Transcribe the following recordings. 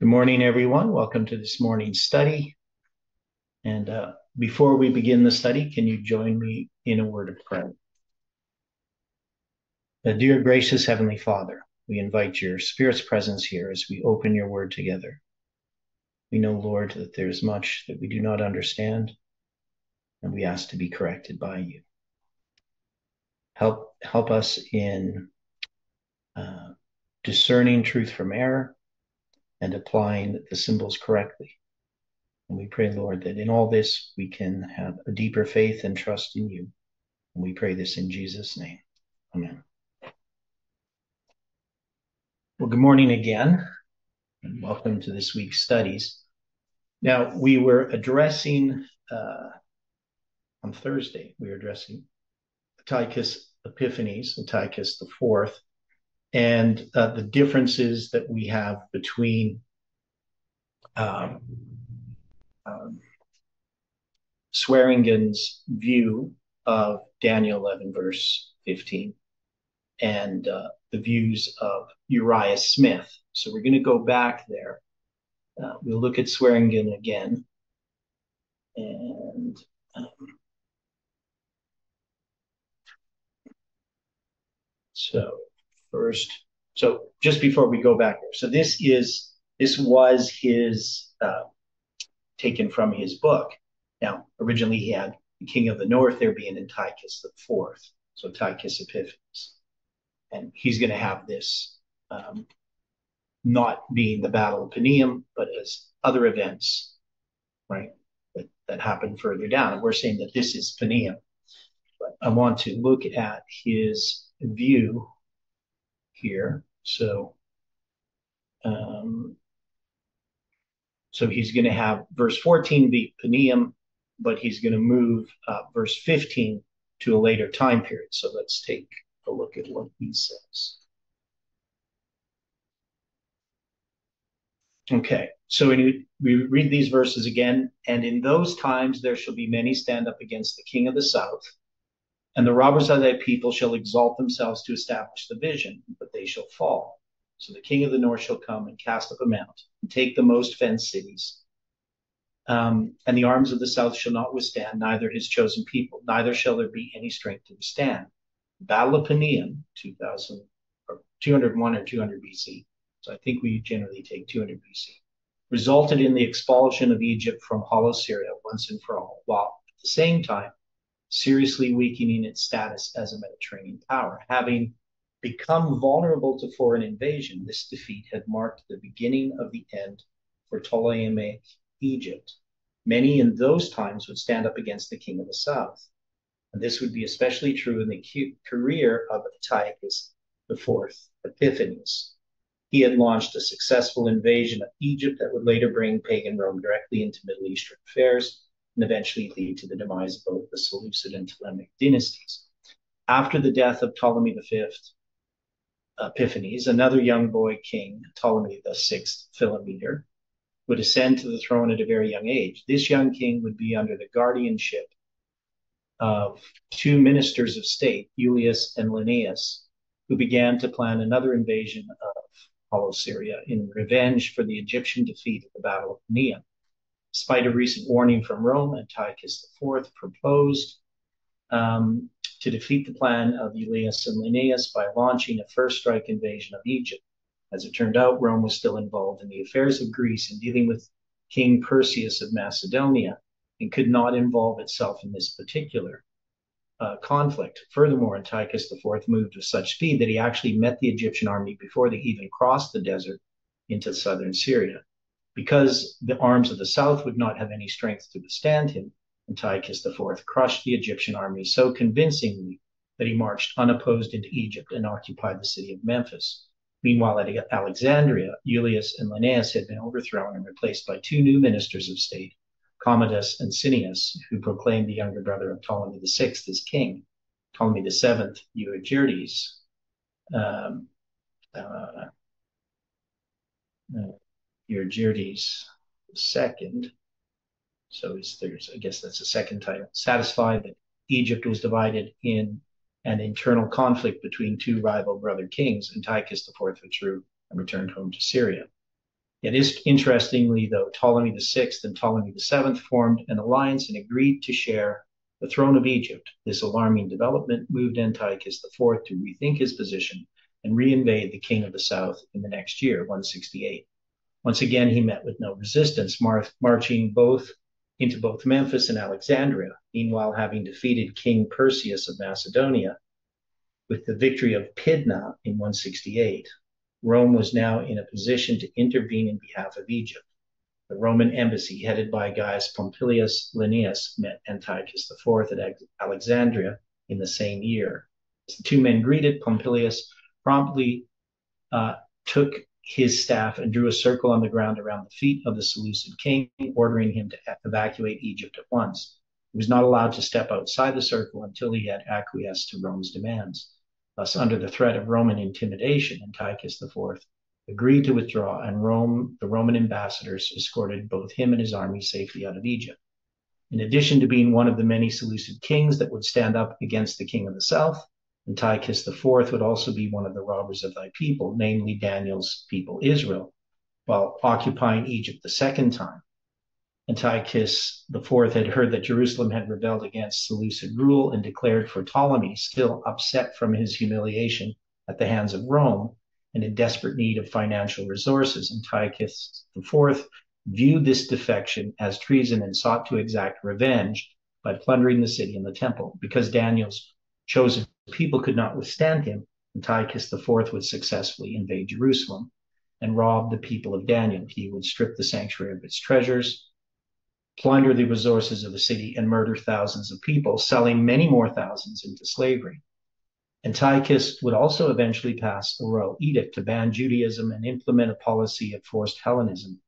Good morning, everyone. Welcome to this morning's study. And uh, before we begin the study, can you join me in a word of prayer? Uh, dear gracious Heavenly Father, we invite your Spirit's presence here as we open your word together. We know, Lord, that there's much that we do not understand, and we ask to be corrected by you. Help, help us in uh, discerning truth from error and applying the symbols correctly. And we pray, Lord, that in all this we can have a deeper faith and trust in you. And we pray this in Jesus' name. Amen. Well, good morning again, and welcome to this week's studies. Now, we were addressing uh, on Thursday, we were addressing Antiochus Epiphanes, Antiochus the Fourth, and uh, the differences that we have between um, um, Swearingen's view of Daniel 11, verse 15, and uh, the views of Uriah Smith. So we're going to go back there. Uh, we'll look at Swearingen again. And um, so first. So just before we go back there, so this is this was his uh, taken from his book. Now, originally he had the king of the north there being Antiochus the fourth, so Antiochus Epiphanes, and he's going to have this um, not being the Battle of Panium, but as other events, right, that, happened further down. And we're saying that this is Panium. But I want to look at his view here. So, um, so he's going to have verse 14 be Panium, but he's going to move uh, verse 15 to a later time period. So let's take a look at what he says. Okay, so we read these verses again, and in those times there shall be many stand up against the king of the south and the robbers of thy people shall exalt themselves to establish the vision, but they shall fall. So the king of the north shall come and cast up a mount and take the most fenced cities. Um, and the arms of the south shall not withstand, neither his chosen people, neither shall there be any strength to withstand. Battle of Panium, 2000 or 201 or 200 BC. So I think we generally take 200 BC. Resulted in the expulsion of Egypt from Hollow Syria once and for all, while at the same time seriously weakening its status as a Mediterranean power. Having become vulnerable to foreign invasion, this defeat had marked the beginning of the end for Ptolemaic Egypt. Many in those times would stand up against the king of the south. And this would be especially true in the career of Antiochus IV Epiphanes. He had launched a successful invasion of Egypt that would later bring pagan Rome directly into Middle Eastern affairs and eventually lead to the demise of both the Seleucid and Ptolemaic dynasties. After the death of Ptolemy V, Epiphanes, another young boy king, Ptolemy VI Philometor, would ascend to the throne at a very young age. This young king would be under the guardianship of two ministers of state, Eulaeus and Lenaeus, who began to plan another invasion of Hollow Syria in revenge for the Egyptian defeat at the Battle of Panium. Despite a recent warning from Rome, Antiochus IV proposed um, to defeat the plan of Eulaeus and Lenaeus by launching a first strike invasion of Egypt. As it turned out, Rome was still involved in the affairs of Greece and dealing with King Perseus of Macedonia and could not involve itself in this particular uh, conflict. Furthermore, Antiochus IV moved with such speed that he actually met the Egyptian army before they even crossed the desert into southern Syria. Because the arms of the south would not have any strength to withstand him, Antiochus IV crushed the Egyptian army so convincingly that he marched unopposed into Egypt and occupied the city of Memphis. Meanwhile, at Alexandria, Eulaeus and Lenaeus had been overthrown and replaced by two new ministers of state, Commodus and Cineas, who proclaimed the younger brother of Ptolemy VI as king. Ptolemy VII, Euergetes, um, uh, uh, Euergetes second. So there's, I guess that's the second title. Satisfied that Egypt was divided in an internal conflict between two rival brother kings, Antiochus IV withdrew and returned home to Syria. It is interestingly, though, Ptolemy VI and Ptolemy VII formed an alliance and agreed to share the throne of Egypt. This alarming development moved Antiochus IV to rethink his position and reinvade the king of the south in the next year, 168. Once again, he met with no resistance, mar- marching both into both Memphis and Alexandria, meanwhile having defeated King Perseus of Macedonia with the victory of Pydna in 168. Rome was now in a position to intervene in behalf of Egypt. The Roman embassy, headed by Gaius Pompilius Linnaeus, met Antiochus IV at Alexandria in the same year. As the two men greeted, Pompilius promptly uh, took his staff and drew a circle on the ground around the feet of the Seleucid king, ordering him to evacuate Egypt at once. He was not allowed to step outside the circle until he had acquiesced to Rome's demands. Thus, under the threat of Roman intimidation, Antiochus IV agreed to withdraw, and Rome, the Roman ambassadors, escorted both him and his army safely out of Egypt. In addition to being one of the many Seleucid kings that would stand up against the king of the south, Antiochus IV would also be one of the robbers of thy people, namely Daniel's people Israel, while occupying Egypt the second time. Antiochus IV had heard that Jerusalem had rebelled against Seleucid rule and declared for Ptolemy, still upset from his humiliation at the hands of Rome and in desperate need of financial resources. Antiochus IV viewed this defection as treason and sought to exact revenge by plundering the city and the temple. Because Daniel's chosen people could not withstand him, Antiochus IV would successfully invade Jerusalem and rob the people of Daniel. He would strip the sanctuary of its treasures plunder the resources of the city, and murder thousands of people, selling many more thousands into slavery. Antiochus would also eventually pass a royal edict to ban Judaism and implement a policy of forced Hellenism,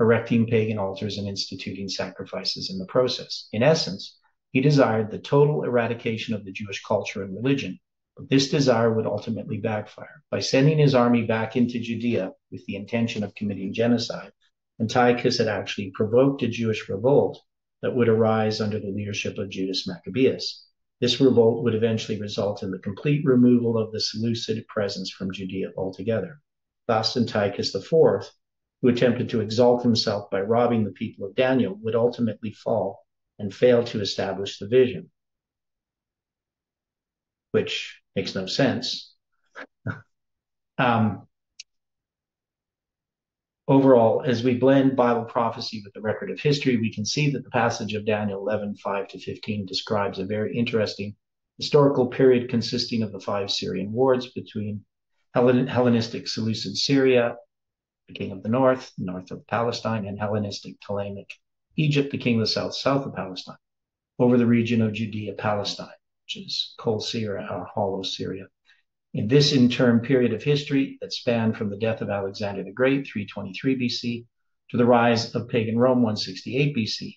erecting pagan altars and instituting sacrifices in the process. In essence, he desired the total eradication of the Jewish culture and religion, but this desire would ultimately backfire. By sending his army back into Judea with the intention of committing genocide, Antiochus had actually provoked a Jewish revolt that would arise under the leadership of Judas Maccabeus. This revolt would eventually result in the complete removal of the Seleucid presence from Judea altogether. Thus, Antiochus IV, who attempted to exalt himself by robbing the people of Daniel, would ultimately fall and fail to establish the vision, which makes no sense. um, overall, as we blend Bible prophecy with the record of history, we can see that the passage of Daniel 11, 5 to 15 describes a very interesting historical period consisting of the five Syrian wars between Hellenistic Seleucid Syria, the king of the north, north of Palestine, and Hellenistic Ptolemaic Egypt, the king of the south, south of Palestine, over the region of Judea, Palestine, which is Kol Syria or Hollow Syria. In this in turn period of history that spanned from the death of Alexander the Great, 323 BC, to the rise of pagan Rome, 168 BC,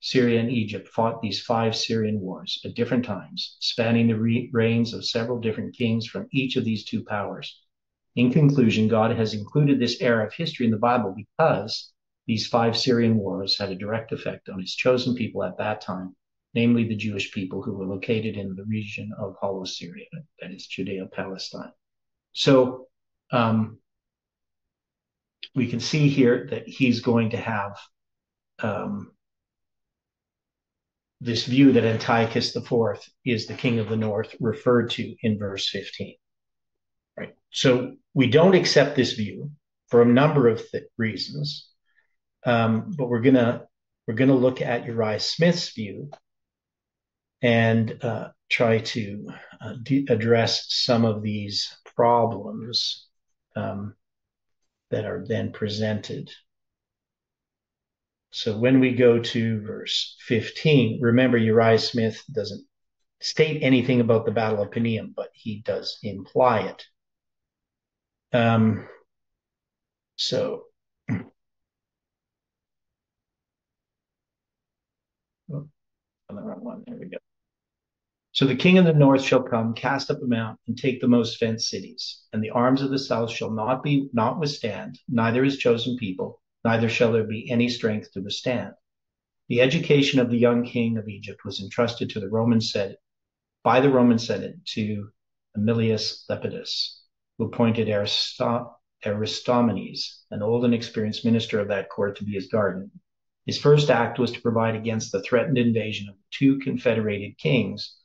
Syria and Egypt fought these five Syrian wars at different times, spanning the re- reigns of several different kings from each of these two powers. In conclusion, God has included this era of history in the Bible because these five Syrian wars had a direct effect on his chosen people at that time namely the Jewish people who were located in the region of Hollow Syria, that is Judea, Palestine. So um, we can see here that he's going to have um, this view that Antiochus IV is the king of the north referred to in verse 15. Right. So we don't accept this view for a number of th- reasons, um, but we're gonna we're gonna look at Uriah Smith's view and uh, try to uh, de- address some of these problems um, that are then presented. So when we go to verse 15, remember Uriah Smith doesn't state anything about the Battle of Panium, but he does imply it. Um, so on the wrong one. There we go. So the king of the north shall come, cast up a mount, and take the most fenced cities. And the arms of the south shall not be not withstand, neither his chosen people, neither shall there be any strength to withstand. The education of the young king of Egypt was entrusted to the Roman Senate by the Roman Senate to Aemilius Lepidus, who appointed Aristomenes, an old and experienced minister of that court, to be his guardian. His first act was to provide against the threatened invasion of two confederated kings,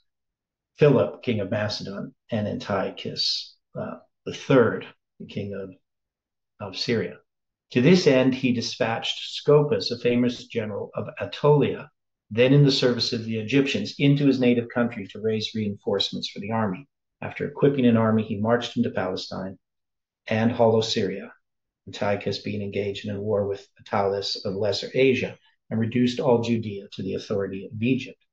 Philip, king of Macedon, and Antiochus uh, III, the king of, of Syria. To this end, he dispatched Scopas, a famous general of Aetolia, then in the service of the Egyptians, into his native country to raise reinforcements for the army. After equipping an army, he marched into Palestine and Hollow Syria, Antiochus being engaged in a war with Attalus of Lesser Asia, and reduced all Judea to the authority of Egypt.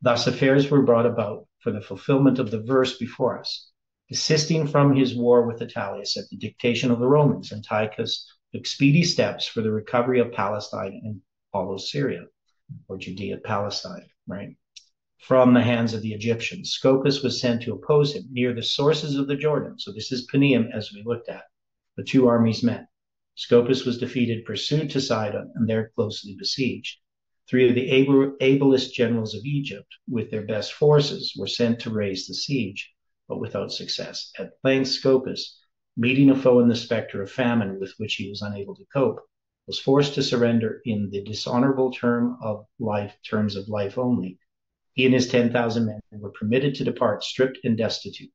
Thus affairs were brought about for the fulfillment of the verse before us. Desisting from his war with Attalus at the dictation of the Romans, Antiochus took speedy steps for the recovery of Palestine and Hollow Syria, or Judea Palestine, right? From the hands of the Egyptians. Scopas was sent to oppose him near the sources of the Jordan. So this is Panium as we looked at. The two armies met. Scopas was defeated, pursued to Sidon, and there closely besieged. Three of the able, ablest generals of Egypt, with their best forces, were sent to raise the siege, but without success. At length, Scopas, meeting a foe in the specter of famine with which he was unable to cope, was forced to surrender in the dishonorable term of life, terms of life only. He and his 10,000 men were permitted to depart stripped and destitute.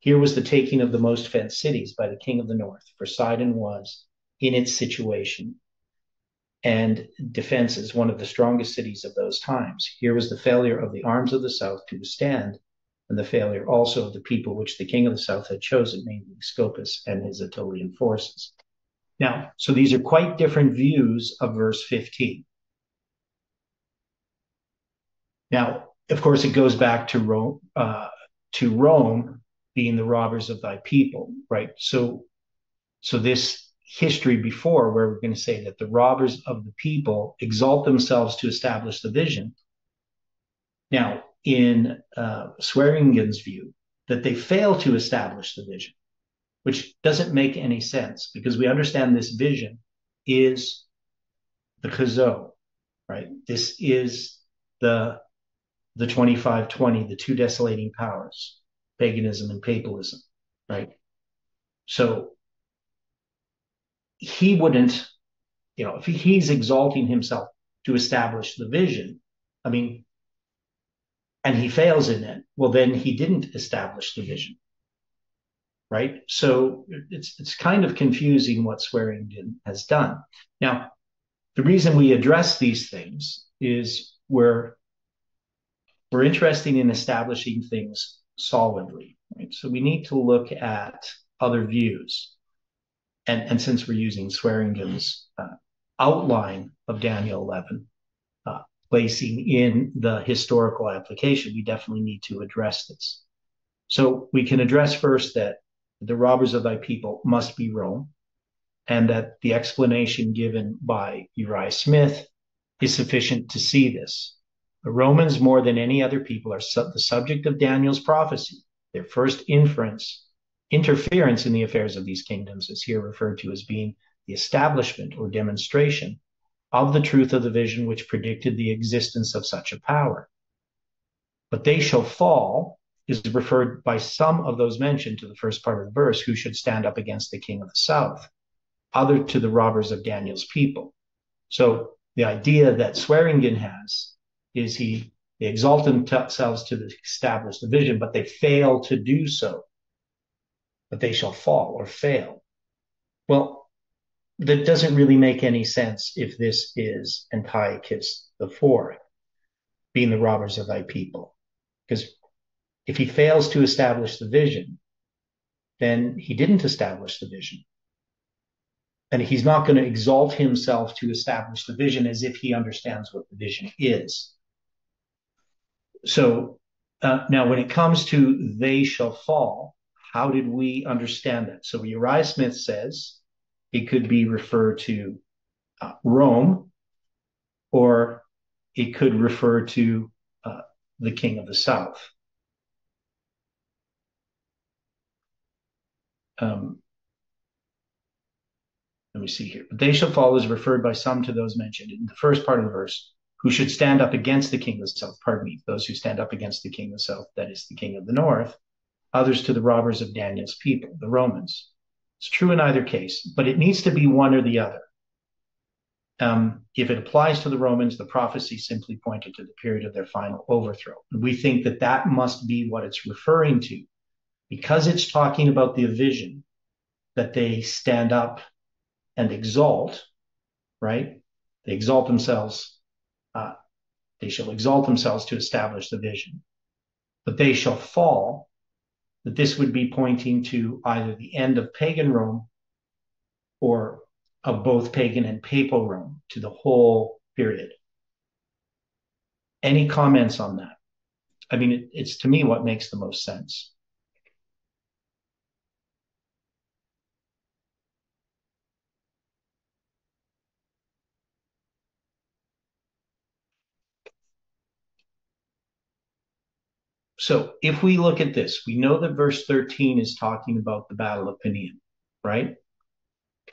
Here was the taking of the most fenced cities by the king of the north, for Sidon was in its situation and defenses, one of the strongest cities of those times. Here was the failure of the arms of the south to withstand, and the failure also of the people which the king of the south had chosen, namely Scopas and his Aetolian forces. Now, so these are quite different views of verse 15. Now, of course, it goes back to Rome, uh, to Rome being the robbers of thy people, right? So, so this history before where we're going to say that the robbers of the people exalt themselves to establish the vision. Now, in uh, Swearingen's view, that they fail to establish the vision, which doesn't make any sense because we understand this vision is the chazon, right? This is the the 2520, the two desolating powers, paganism and papalism, right? So he wouldn't, you know, if he's exalting himself to establish the vision, I mean, and he fails in it, well, then he didn't establish the vision. Right. So it's it's kind of confusing what Swearingen has done. Now, the reason we address these things is we're we're interested in establishing things solidly. Right? So we need to look at other views and, and since we're using Swearingen's uh, outline of Daniel 11, uh, placing in the historical application, we definitely need to address this. So we can address first that the robbers of thy people must be Rome, and that the explanation given by Uriah Smith is sufficient to see this. The Romans, more than any other people, are the subject of Daniel's prophecy. Their first inference Interference in the affairs of these kingdoms is here referred to as being the establishment or demonstration of the truth of the vision which predicted the existence of such a power. But they shall fall is referred by some of those mentioned to the first part of the verse, who should stand up against the king of the south, other to the robbers of Daniel's people. So the idea that Swearingen has is he they exalt themselves to establish the vision, but they fail to do so but they shall fall or fail. Well, that doesn't really make any sense if this is Antiochus the fourth, being the robbers of thy people. Because if he fails to establish the vision, then he didn't establish the vision. And he's not going to exalt himself to establish the vision as if he understands what the vision is. So uh, now, when it comes to they shall fall, how did we understand that? So Uriah Smith says it could be referred to uh, Rome, or it could refer to uh, the king of the south. Um, let me see here. But they shall fall is referred by some to those mentioned in the first part of the verse, who should stand up against the king of the south. Pardon me, those who stand up against the king of the south, that is the king of the north others to the robbers of Daniel's people, the Romans. It's true in either case, but it needs to be one or the other. Um, if it applies to the Romans, the prophecy simply pointed to the period of their final overthrow. And we think that that must be what it's referring to because it's talking about the vision that they stand up and exalt, right? They exalt themselves. Uh, they shall exalt themselves to establish the vision, but they shall fall. That this would be pointing to either the end of pagan Rome or of both pagan and papal Rome to the whole period. Any comments on that? I mean, it, it's to me what makes the most sense. So if we look at this, we know that verse 13 is talking about the Battle of Panium, right?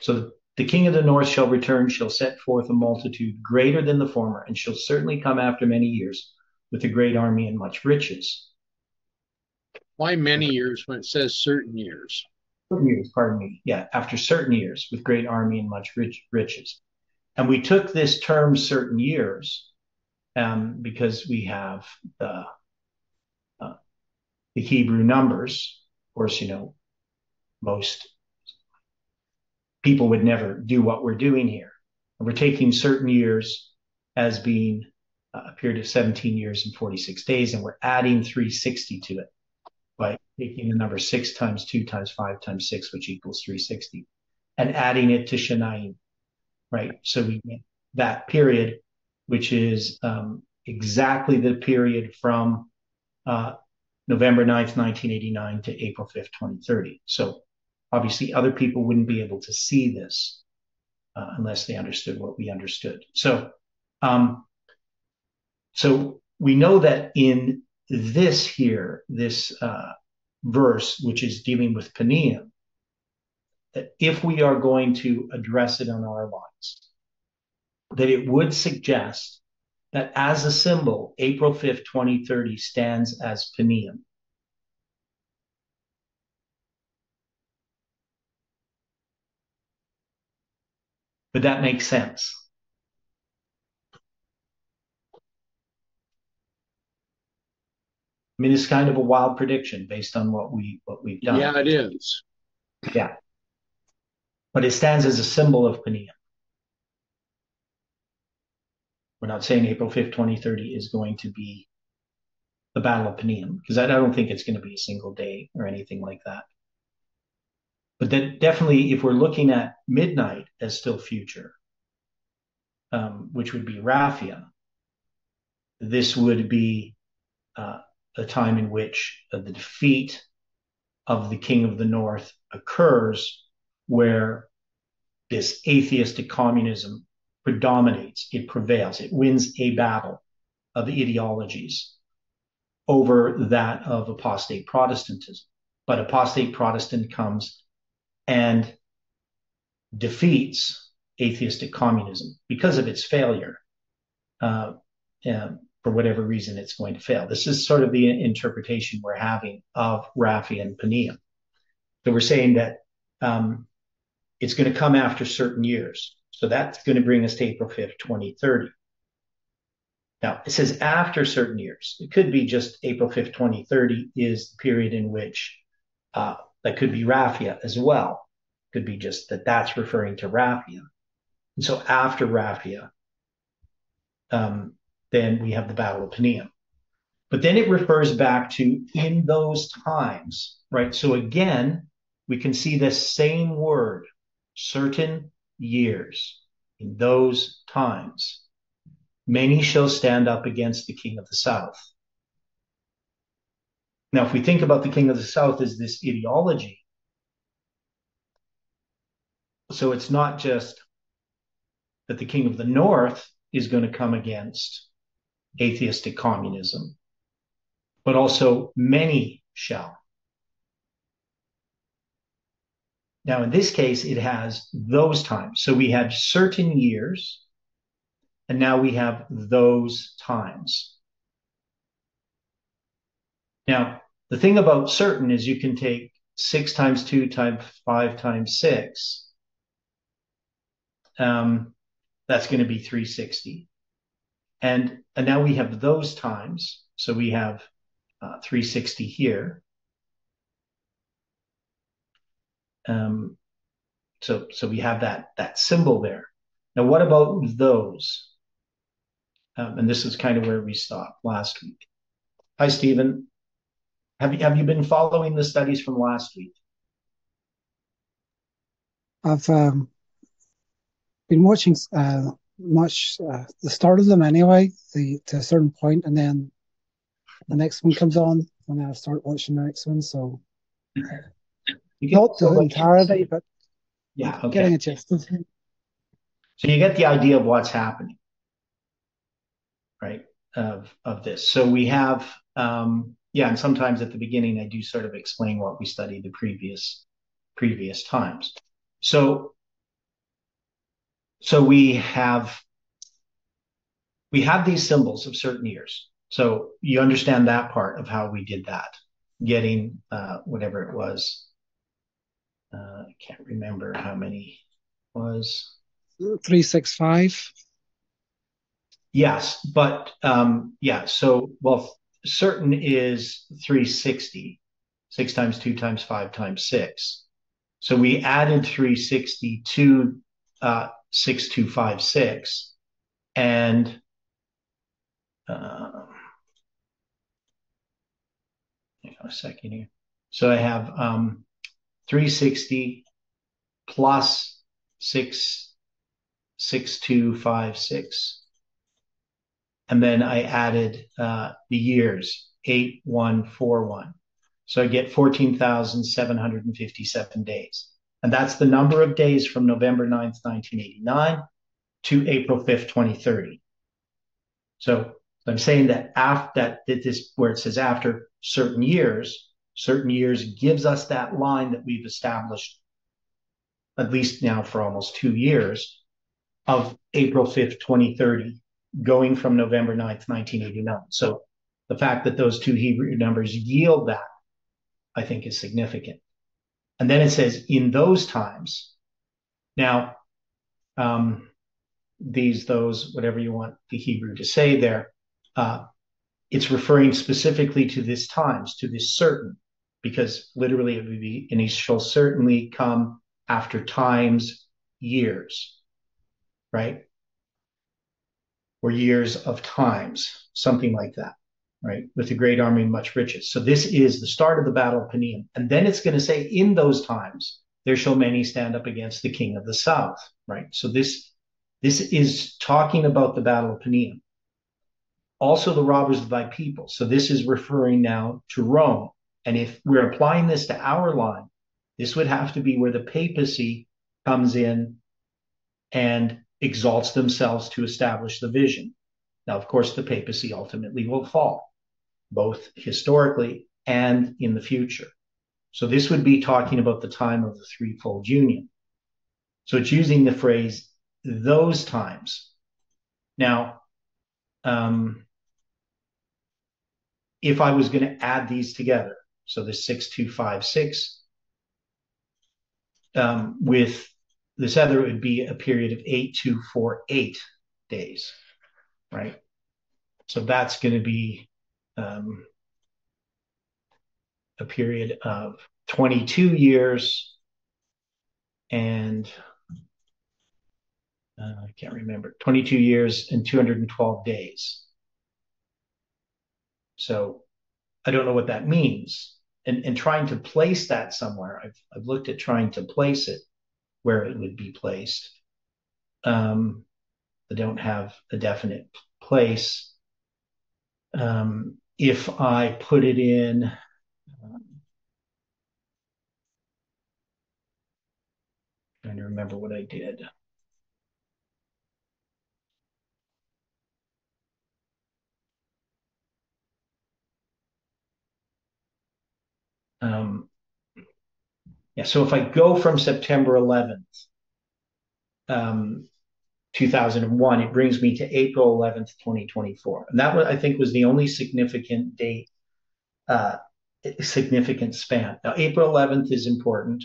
So the king of the north shall return, shall set forth a multitude greater than the former, and shall certainly come after many years with a great army and much riches. Why many years when it says certain years? Certain years, pardon me. Yeah, after certain years with great army and much rich, riches. And we took this term certain years um, because we have the the Hebrew numbers. Of course, you know, most people would never do what we're doing here. And we're taking certain years as being a period of 17 years and 46 days, and we're adding 360 to it by taking the number six times two times five times six, which equals 360, and adding it to Shanaim, right? So we get that period, which is um, exactly the period from uh, November 9th, 1989 to April 5th, 2030. So obviously other people wouldn't be able to see this uh, unless they understood what we understood. So, um, so we know that in this here, this uh, verse, which is dealing with Panium, that if we are going to address it on our lives, that it would suggest that as a symbol, April 5th, 2030 stands as Panium. But that makes sense. I mean, it's kind of a wild prediction based on what we what we've done. Yeah, it is. Yeah, but it stands as a symbol of Panium. We're not saying April 5th, 2030 is going to be the Battle of Panium, because I don't think it's going to be a single day or anything like that. But that definitely, if we're looking at midnight as still future, um, which would be Raphia, this would be uh, a time in which uh, the defeat of the king of the north occurs, where this atheistic communism predominates, it prevails, it wins a battle of ideologies over that of apostate Protestantism. But apostate Protestant comes and defeats atheistic communism because of its failure. Uh, for whatever reason, it's going to fail. This is sort of the interpretation we're having of Raphia and Pania. So we're saying that um, it's going to come after certain years. So that's going to bring us to April 5th, 2030. Now, it says after certain years. It could be just April 5th, 2030 is the period in which uh, that could be Raphia as well. Could be just that that's referring to Raphia. And so after Raphia, um, then we have the Battle of Panium. But then it refers back to in those times, right? So again, we can see this same word, certain years, in those times, many shall stand up against the king of the south. Now, if we think about the king of the south as this ideology, so it's not just that the king of the north is going to come against atheistic communism, but also many shall. Now, in this case, it has those times. So we had certain years, and now we have those times. Now, the thing about certain is you can take 6 times 2 times 5 times 6, um, that's going to be 360. And, and now we have those times. So we have uh, 360 here. Um, so, so we have that, that symbol there. Now, what about those? Um, and this is kind of where we stopped last week. Hi, Stephen. Have you, have you been following the studies from last week? I've um, been watching uh, much uh, the start of them anyway, the to a certain point, and then the next one comes on, and then I start watching the next one. So not the entirety, but yeah, okay. getting adjusted. So you get the idea of what's happening, right? Of of this. So we have um, yeah, and sometimes at the beginning I do sort of explain what we studied the previous previous times. So so we have we have these symbols of certain years. So you understand that part of how we did that, getting uh, whatever it was. Uh, I can't remember how many was. 365. Yes, but um, yeah, so well, certain is 360, six times two times five times six. So we added 360 to uh, 6256 and uh, hang on a second here. So I have um, 360 plus 66256. And then I added uh, the years 8141. So I get 14,757 days. And that's the number of days from November 9th, 1989 to April 5th, 2030. So I'm saying that after that, this where it says after certain years, certain years gives us that line that we've established at least now for almost two years of April 5th, 2030, going from November 9th, 1989. So the fact that those two Hebrew numbers yield that, I think is significant. And then it says, in those times. Now, um, these, those, whatever you want the Hebrew to say there, uh, it's referring specifically to this times, to this certain, because literally it would be, and he shall certainly come after times, years, right? Or years of times, something like that right? With a great army and much riches. So this is the start of the battle of Panium. And then it's going to say, in those times, there shall many stand up against the king of the south, right? So this, this is talking about the battle of Panium. Also the robbers of thy people. So this is referring now to Rome. And if we're applying this to our line, this would have to be where the papacy comes in and exalts themselves to establish the vision. Now, of course, the papacy ultimately will fall both historically and in the future. So this would be talking about the time of the threefold union. So it's using the phrase those times. Now, um, if I was going to add these together, so the 6256 um, with this other, it would be a period of 8248 days, right? So that's going to be um, a period of 22 years and uh, I can't remember 22 years and 212 days. So I don't know what that means. And, and trying to place that somewhere, I've, I've looked at trying to place it where it would be placed. Um, I don't have a definite place. Um, if I put it in um, trying to remember what I did. Um, yeah, so if I go from September 11th, um, 2001, it brings me to April 11th, 2024. And that, I think, was the only significant date uh, significant span. Now, April 11th is important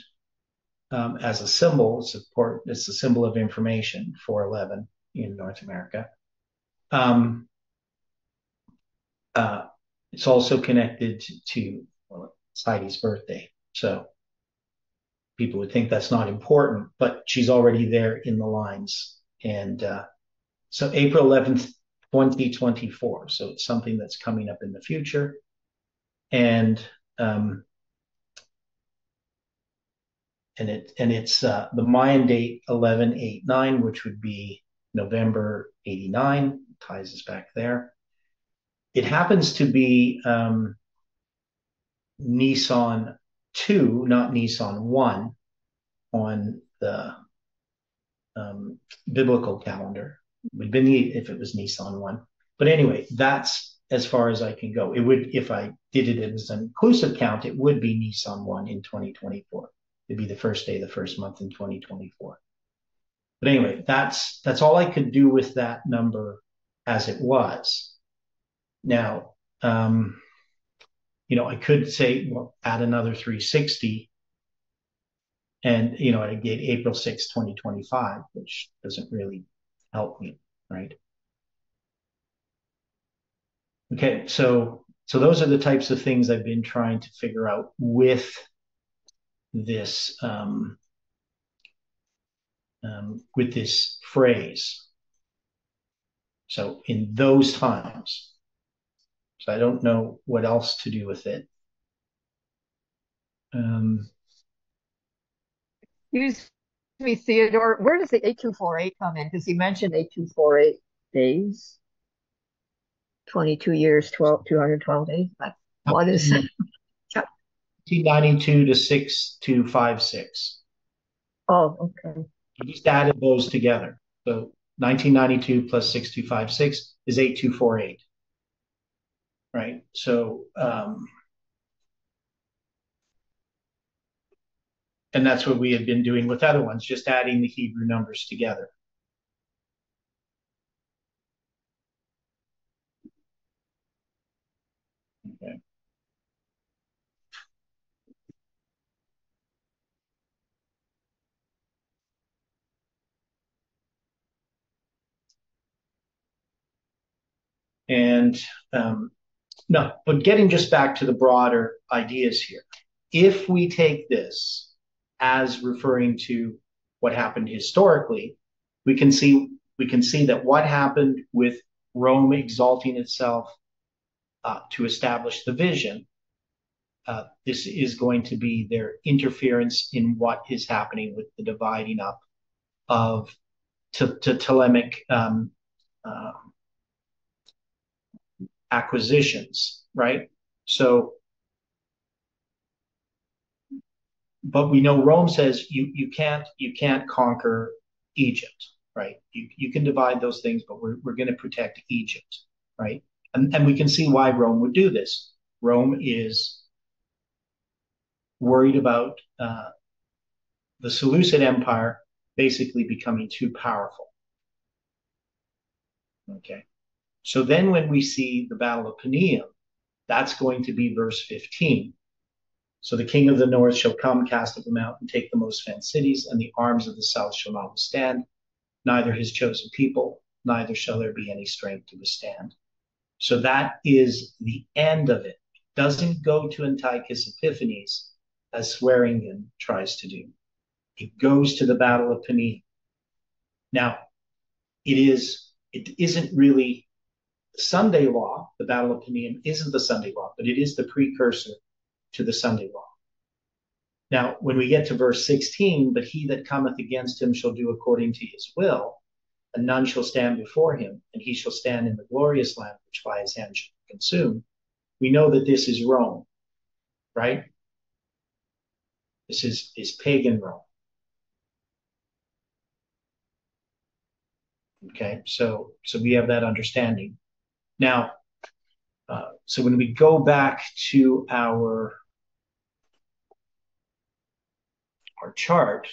um, as a symbol. It's important. It's a symbol of information for 11 in North America. Um, uh, it's also connected to, it's Heidi's birthday, so people would think that's not important, but she's already there in the lines. And uh, so April 11th, 2024. So it's something that's coming up in the future. And um, and it and it's uh, the Mayan date 1189, which would be November 89, ties us back there. It happens to be um, Nisan 2, not Nisan 1, on the um, biblical calendar. It would be neat if it was Nisan 1. But anyway, that's as far as I can go. It would, if I did it as an inclusive count, it would be Nisan 1 in 2024. It'd be the first day, of the first month in 2024. But anyway, that's that's all I could do with that number as it was. Now, um, you know, I could say, well, add another 360 and, you know, I get April 6, 2025, which doesn't really help me, right? Okay, so so those are the types of things I've been trying to figure out with this um, um, with this phrase. So in those times, so I don't know what else to do with it. Um, Excuse me, Theodore. Where does the 8248 come in? Because you mentioned 8248 days, 22 years, 12, 212 days. But what is it? 1992 to 6256. Oh, okay. You just added those together. So 1992 plus 6256 is 8248 right? So, um, and that's what we had been doing with other ones, just adding the Hebrew numbers together. Okay. And um, no, but getting just back to the broader ideas here. If we take this as referring to what happened historically, we can see we can see that what happened with Rome exalting itself uh, to establish the vision. Uh, this is going to be their interference in what is happening with the dividing up of to, to Ptolemaic um, uh, acquisitions, right? So, but we know Rome says you you can't you can't conquer Egypt, right? You you can divide those things, but we're we're going to protect Egypt, right? And and we can see why Rome would do this. Rome is worried about uh, the Seleucid Empire basically becoming too powerful. Okay. So then when we see the Battle of Panium, that's going to be verse 15. So the king of the north shall come, cast up the mountain, take the most fenced cities, and the arms of the south shall not withstand, neither his chosen people, neither shall there be any strength to withstand. So that is the end of it. It doesn't go to Antiochus Epiphanes as Swearingen tries to do. It goes to the Battle of Panium. Now, it is it isn't really Sunday law, the Battle of Panium, isn't the Sunday law, but it is the precursor to the Sunday law. Now, when we get to verse 16, but he that cometh against him shall do according to his will, and none shall stand before him, and he shall stand in the glorious land which by his hand shall be consumed. We know that this is Rome, right? This is, is pagan Rome. Okay, so so we have that understanding. Now, uh, so when we go back to our our chart,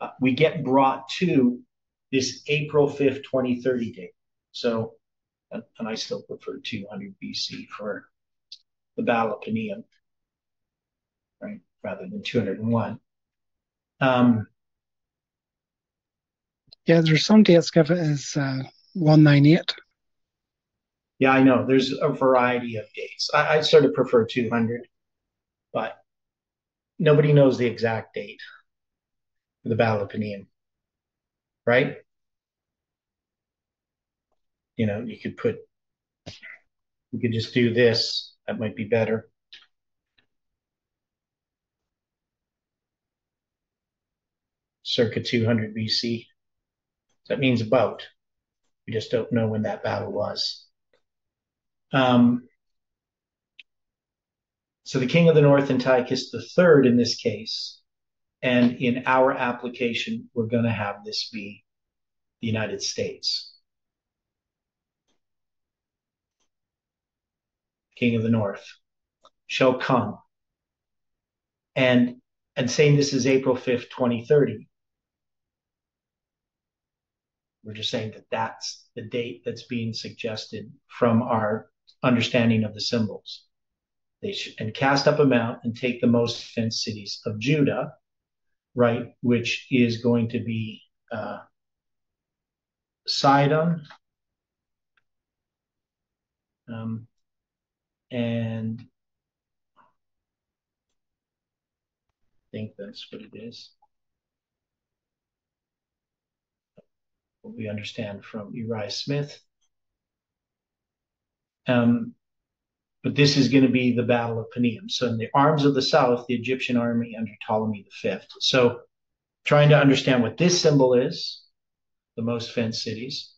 uh, we get brought to this April 5th, 2030 date. So, and, and I still prefer 200 BC for the Battle of Panium. rather than 201. Um, Yeah, there's some dates give it as uh, 198. Yeah, I know there's a variety of dates. I, I sort of prefer 200, but nobody knows the exact date for the Battle of Panium, right? You know, you could put, you could just do this. That might be better. Circa 200 BC. That means about. We just don't know when that battle was. Um, so the king of the north, Antiochus III, in this case, and in our application, we're going to have this be the United States. King of the north shall come. And and saying this is April 5th, 2030. We're just saying that that's the date that's being suggested from our understanding of the symbols. They should, and cast up a mount and take the most fenced cities of Judah, right, which is going to be uh, Sidon, um, and I think that's what it is. What we understand from Uriah Smith. Um, but this is going to be the Battle of Panium. So in the arms of the south, the Egyptian army under Ptolemy V. So trying to understand what this symbol is, the most fenced cities,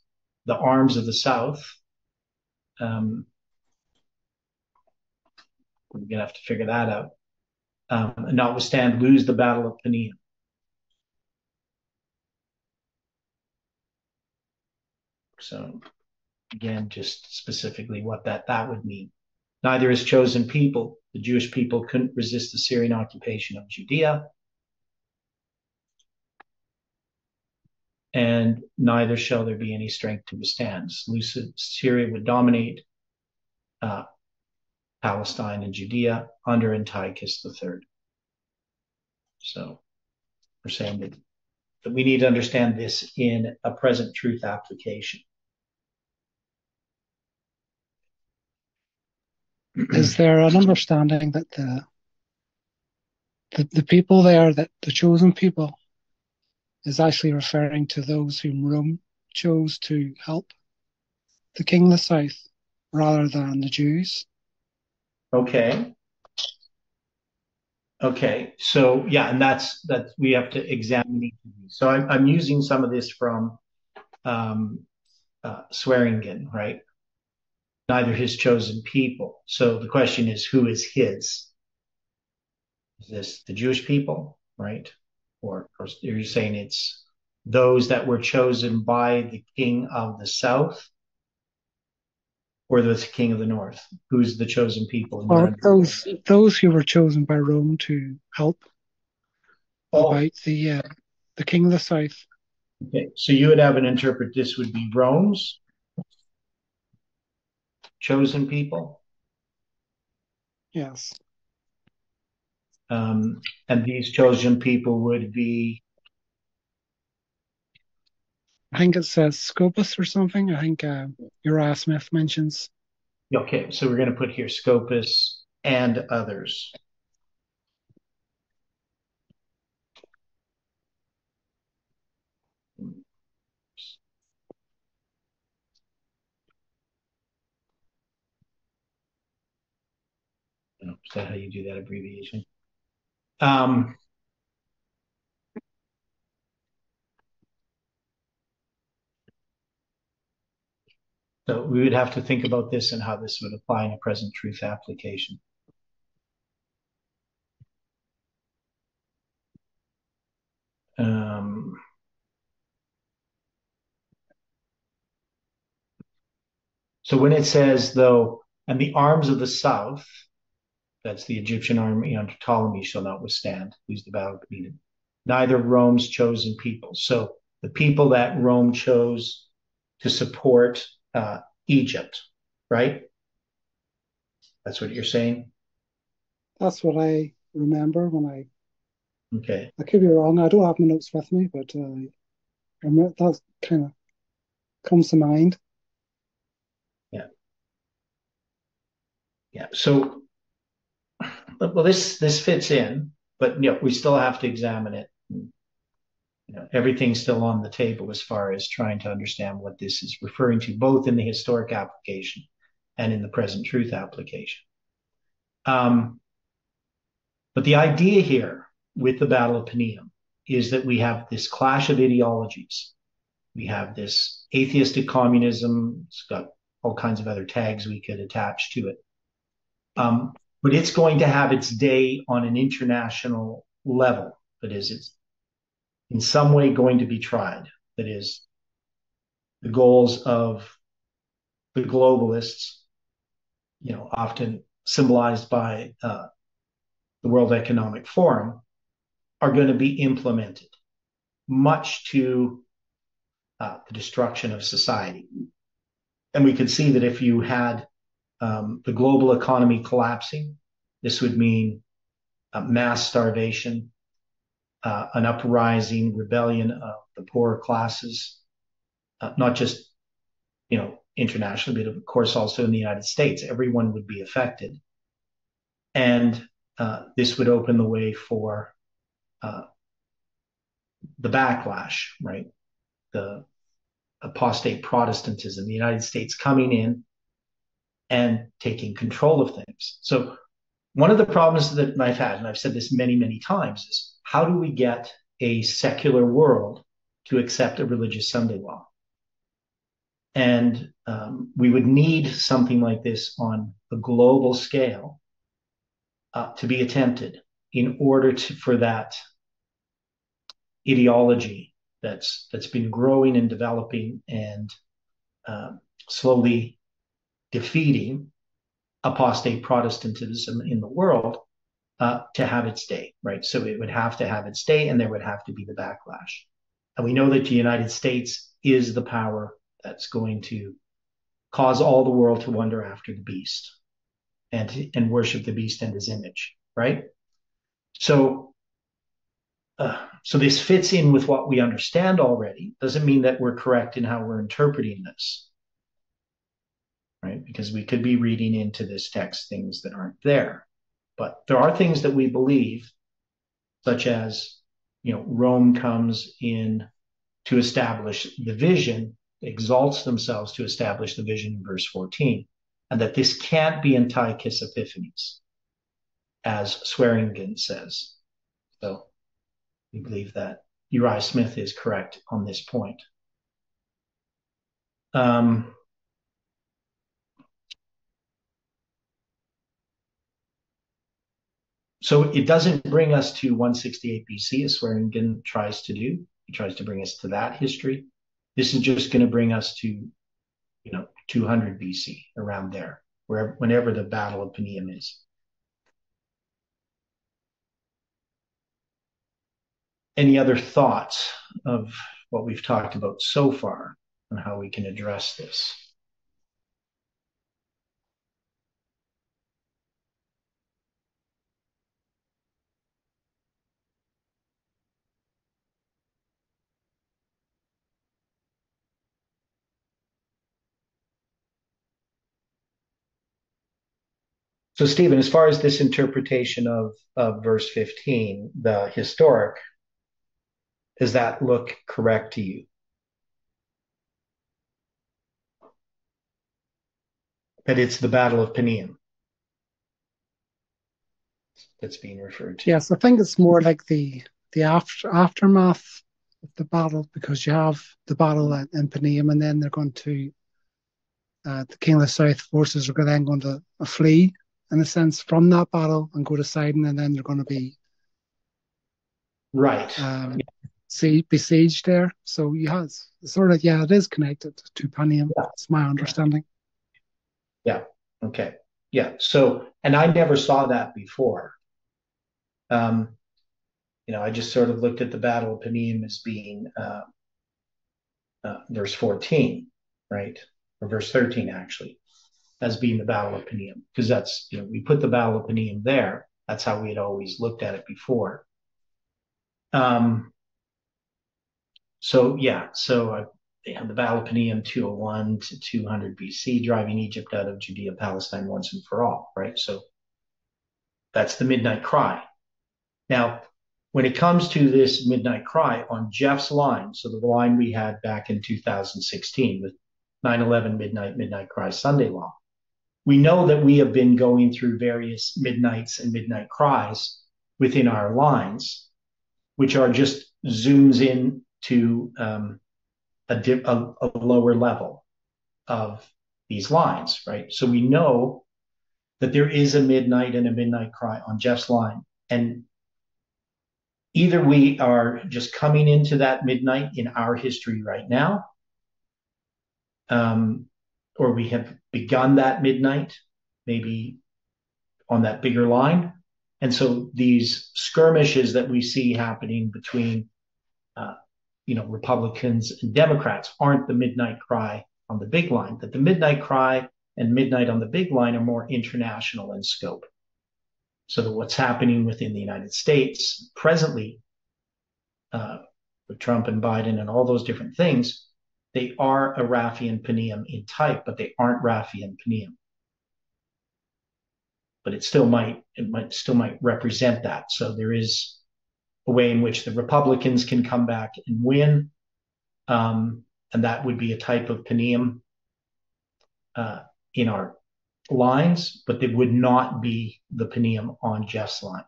the arms of the south. Um, we're going to have to figure that out. Um, notwithstand, lose the Battle of Panium. So again, just specifically what that that would mean. Neither is chosen people. The Jewish people couldn't resist the Syrian occupation of Judea. And neither shall there be any strength to withstand. Syria would dominate uh, Palestine and Judea under Antiochus III. So we're saying that, that we need to understand this in a present truth application. Is there an understanding that the, the the people there, that the chosen people, is actually referring to those whom Rome chose to help the king of the south rather than the Jews? Okay. Okay. So yeah, and that's that we have to examine each of these. So I'm I'm using some of this from um, uh, Swearingen, right? Neither his chosen people. So the question is, who is his? Is this the Jewish people, right? Or, or you're saying it's those that were chosen by the king of the south? or the king of the north? Who's the chosen people? Or those those who were chosen by Rome to help Oh. about the uh, the king of the south. Okay, so you would have an interpret this would be Rome's chosen people, Yes. um, and these chosen people would be I think it says Scopas or something. I think uh, Uriah Smith mentions. okay. So we're going to put here Scopas and others. Oh, Is that how you do that abbreviation? Um, so we would have to think about this and how this would apply in a present truth application. Um, so when it says, though, and the arms of the south, that's the Egyptian army under Ptolemy, shall not withstand, who's the battle of Neither Rome's chosen people. So the people that Rome chose to support uh, Egypt, right? That's what you're saying? That's what I remember when I. Okay. I could be wrong. I don't have my notes with me, but uh, that kind of comes to mind. Yeah. Yeah. So, well, this this fits in, but you know, we still have to examine it. You know, everything's still on the table as far as trying to understand what this is referring to, both in the historic application and in the present truth application. Um, but the idea here with the Battle of Panium is that we have this clash of ideologies. We have this atheistic communism. It's got all kinds of other tags we could attach to it. Um, but it's going to have its day on an international level. That is, it's in some way going to be tried. That is, the goals of the globalists, you know, often symbolized by uh, the World Economic Forum, are going to be implemented, much to uh, the destruction of society. And we could see that if you had um, the global economy collapsing, this would mean uh, mass starvation, uh, an uprising rebellion of the poorer classes, uh, not just you know internationally, but of course also in the United States. Everyone would be affected, and uh, this would open the way for uh, the backlash, right? The apostate Protestantism, the United States coming in and taking control of things. So, one of the problems that I've had, and I've said this many, many times, is how do we get a secular world to accept a religious Sunday law? And um, we would need something like this on a global scale uh, to be attempted in order to, for that ideology that's that's been growing and developing and uh, slowly defeating apostate Protestantism in the world uh, to have its day, right? So it would have to have its day, and there would have to be the backlash. And we know that the United States is the power that's going to cause all the world to wonder after the beast and and worship the beast and his image, right? So, uh, so this fits in with what we understand already. Doesn't mean that we're correct in how we're interpreting this, right? Because we could be reading into this text things that aren't there. But there are things that we believe, such as, you know, Rome comes in to establish the vision, exalts themselves to establish the vision in verse 14 and that this can't be Antiochus Epiphanes, as Swearingen says. So we believe that Uriah Smith is correct on this point. Um, so it doesn't bring us to 168 BC, as Swearingen tries to do. He tries to bring us to that history. This is just going to bring us to, you know, 200 BC, around there, wherever, whenever the Battle of Panium is. Any other thoughts of what we've talked about so far and how we can address this? So, Stephen, as far as this interpretation of, of verse 15, the historic, does that look correct to you? That it's the Battle of Panium that's being referred to. Yes, I think it's more like the the after, aftermath of the battle because you have the battle in, in Panium and then they're going to uh, the King of the South forces are then going to flee in a sense from that battle and go to Sidon, and then they're going to be right um, see, besieged there. So you have sort of yeah, it is connected to Panium. Yeah. That's my understanding. Yeah. Okay. Yeah. So, and I never saw that before. Um, you know, I just sort of looked at the Battle of Panium as being uh, uh, verse 14, right? Or verse 13, actually as being the Battle of Panium, because that's, you know, we put the Battle of Panium there That's how we had always looked at it before. Um, so yeah, so uh, they have the Battle of Panium 201 to 200 BC, driving Egypt out of Judea, Palestine once and for all, right? So that's the midnight cry. Now, when it comes to this midnight cry on Jeff's line, so the line we had back in 2016 with 9/11 midnight midnight cry Sunday law, we know that we have been going through various midnights and midnight cries within our lines, which are just zooms in to um, a, dip, a, a lower level of these lines, right? So we know that there is a midnight and a midnight cry on Jeff's line. And either we are just coming into that midnight in our history right now, um, or we have begun that midnight, maybe on that bigger line. And so these skirmishes that we see happening between, uh, you know, Republicans and Democrats aren't the midnight cry on the big line. That the midnight cry and midnight on the big line are more international in scope. So that what's happening within the United States presently, uh, with Trump and Biden and all those different things, they are a Raphi and Panium in type, but they aren't Raphi and Panium. But it still might it might still might represent that. So there is a way in which the Republicans can come back and win, um, and that would be a type of Panium uh, in our lines, but it would not be the Panium on Jeff's line.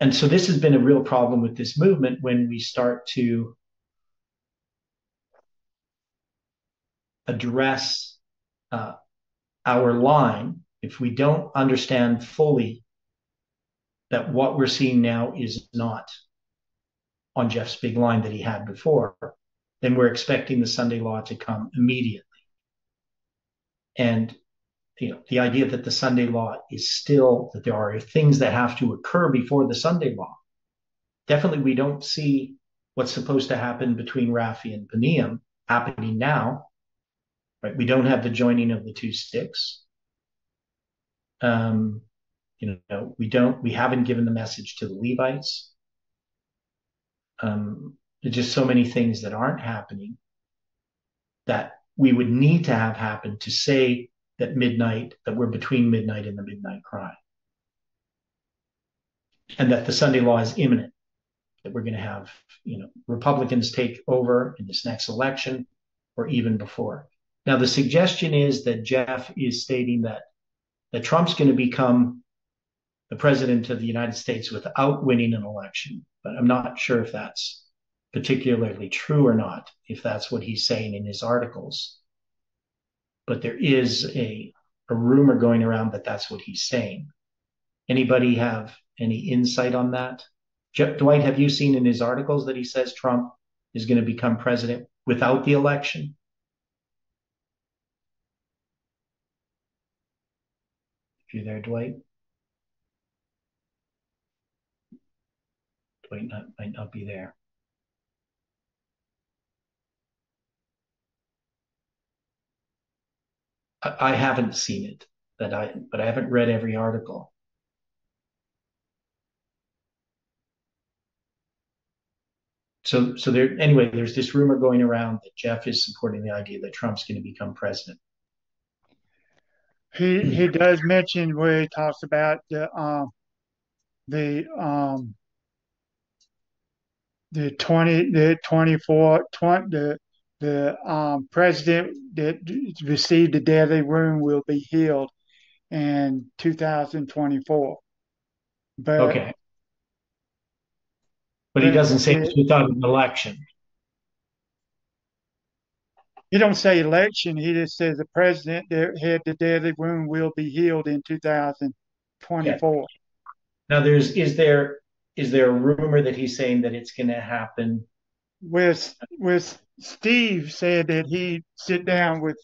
And so this has been a real problem with this movement when we start to address uh, our line, if we don't understand fully that what we're seeing now is not on Jeff's big line that he had before, then we're expecting the Sunday law to come immediately. And you know, the idea that the Sunday law is still that there are things that have to occur before the Sunday law. Definitely, we don't see what's supposed to happen between Raphi and Panium happening now right? We don't have the joining of the two sticks. Um, you know, we don't, we haven't given the message to the Levites. Um, there's just so many things that aren't happening that we would need to have happen to say that midnight, that we're between midnight and the midnight cry. And that the Sunday law is imminent, that we're going to have, you know, Republicans take over in this next election or even before. Now, the suggestion is that Jeff is stating that that Trump's going to become the president of the United States without winning an election, but I'm not sure if that's particularly true or not, if that's what he's saying in his articles. But there is a, a rumor going around that that's what he's saying. Anybody have any insight on that? Jeff, Dwight, have you seen in his articles that he says Trump is going to become president without the election? If you're there, Dwight. Dwight not, might not be there. I, I haven't seen it, that I, but I haven't read every article. So, so there. Anyway, there's this rumor going around that Jeff is supporting the idea that Trump's going to become president. He he does mention where he talks about the um the um the twenty the twenty four twenty the the um, president that received the deadly wound will be healed in 2024. But okay. But he doesn't say without an election. He don't say election. He just says the president that had the deadly wound will be healed in 2024. Now, there's is there is there a rumor that he's saying that it's going to happen? With with Steve said that he sit down with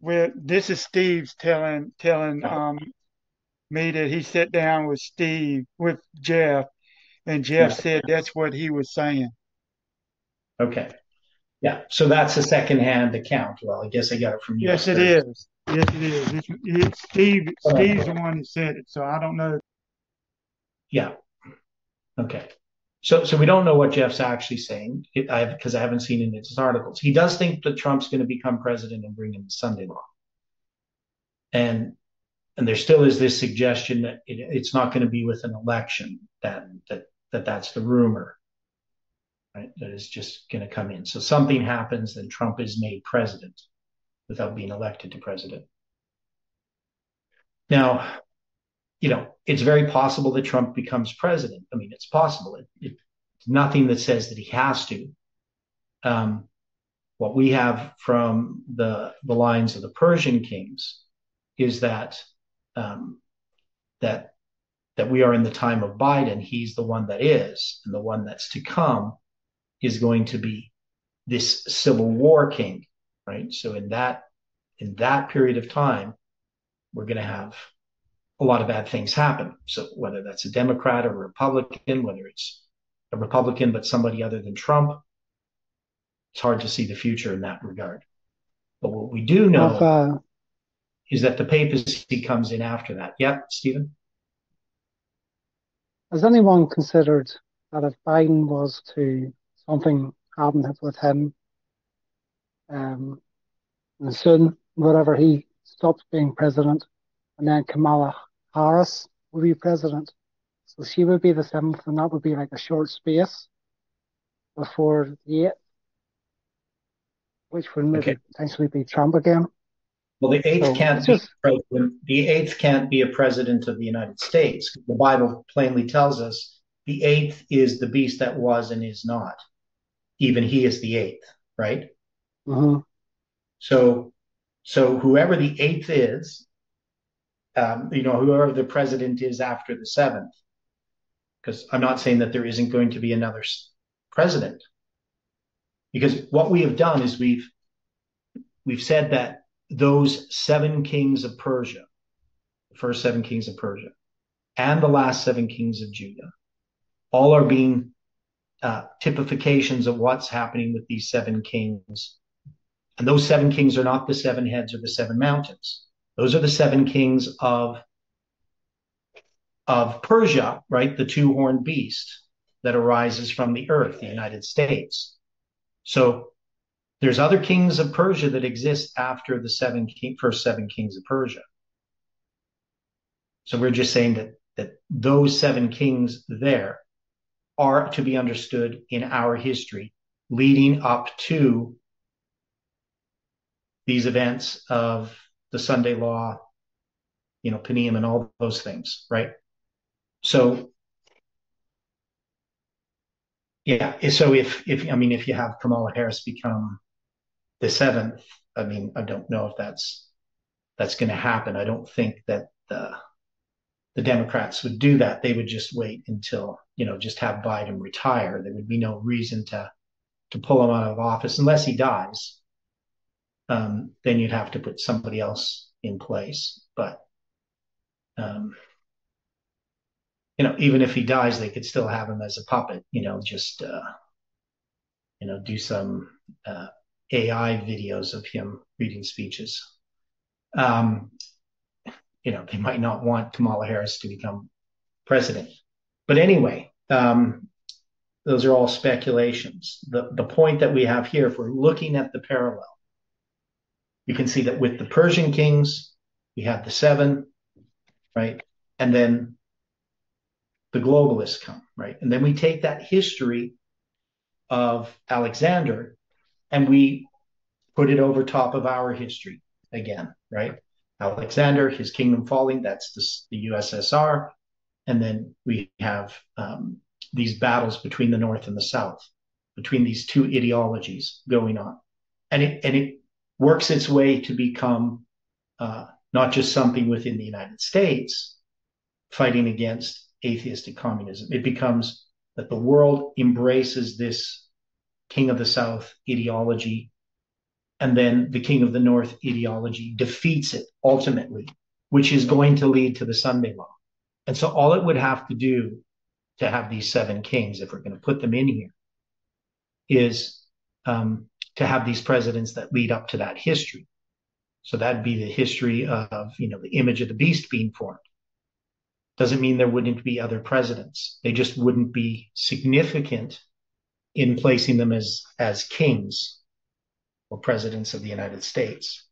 with this is Steve's telling telling um me that he sat down with Steve with Jeff, and Jeff said that's what he was saying. Okay. Yeah, so that's a secondhand account. Well, I guess I got it from you. Yes, it is. Yes, it is. It's, it's Steve. Steve's the one that said it, so I don't know. Yeah. Okay. So, so we don't know what Jeff's actually saying because I, I haven't seen it in his articles. He does think that Trump's going to become president and bring in the Sunday law, and and there still is this suggestion that it, it's not going to be with an election. That that that that's the rumor right? That is just going to come in. So something happens, then Trump is made president without being elected to president. Now, you know, it's very possible that Trump becomes president. I mean, it's possible. It, it, it's nothing that says that he has to. Um, what we have from the the lines of the Persian kings is that um, that that we are in the time of Biden. He's the one that is, and the one that's to come is going to be this civil war king, right? So in that in that period of time, we're going to have a lot of bad things happen. So whether that's a Democrat or a Republican, whether it's a Republican but somebody other than Trump, it's hard to see the future in that regard. But what we do know uh, is that the papacy comes in after that. Yeah, Stephen? Has anyone considered that if Biden was to something happened with him. Um, and soon, whatever he stops being president, and then Kamala Harris will be president. So she would be the seventh, and that would be like a short space before the eighth, which would maybe okay. potentially be Trump again. Well, the eighth so can't be. The eighth can't be a president of the United States. The Bible plainly tells us the eighth is the beast that was and is not even he is the eighth, right? Mm-hmm. So, so whoever the eighth is, um, you know, whoever the president is after the seventh, because I'm not saying that there isn't going to be another president, because what we have done is we've we've said that those seven kings of Persia, the first seven kings of Persia, and the last seven kings of Judah, all are being uh, typifications of what's happening with these seven kings. And those seven kings are not the seven heads or the seven mountains. Those are the seven kings of, of Persia, right? The two horned beast that arises from the earth, the United States. So there's other kings of Persia that exist after the seven king, first seven kings of Persia. So we're just saying that that those seven kings there are to be understood in our history leading up to these events of the Sunday law, you know, Panium and all those things, right? So, yeah. So if if I mean if you have Kamala Harris become the seventh, I mean I don't know if that's that's going to happen. I don't think that the the Democrats would do that. They would just wait until, you know, just have Biden retire. There would be no reason to to pull him out of office unless he dies. Um, then you'd have to put somebody else in place. But um, you know, even if he dies, they could still have him as a puppet. You know, just uh, you know, do some uh, AI videos of him reading speeches. Um, you know, they might not want Kamala Harris to become president. But anyway, um, those are all speculations. The, the point that we have here, if we're looking at the parallel, you can see that with the Persian kings, we have the seven, right? And then the globalists come, right? And then we take that history of Alexander and we put it over top of our history again, right? Alexander, his kingdom falling, that's the, the USSR. And then we have um, these battles between the North and the South, between these two ideologies going on. And it, and it works its way to become uh, not just something within the United States fighting against atheistic communism. It becomes that the world embraces this king of the South ideology and then the king of the north ideology defeats it ultimately, which is going to lead to the Sunday law. And so all it would have to do to have these seven kings, if we're going to put them in here, is um, to have these presidents that lead up to that history. So that'd be the history of, you know, the image of the beast being formed. Doesn't mean there wouldn't be other presidents. They just wouldn't be significant in placing them as, as kings or presidents of the United States,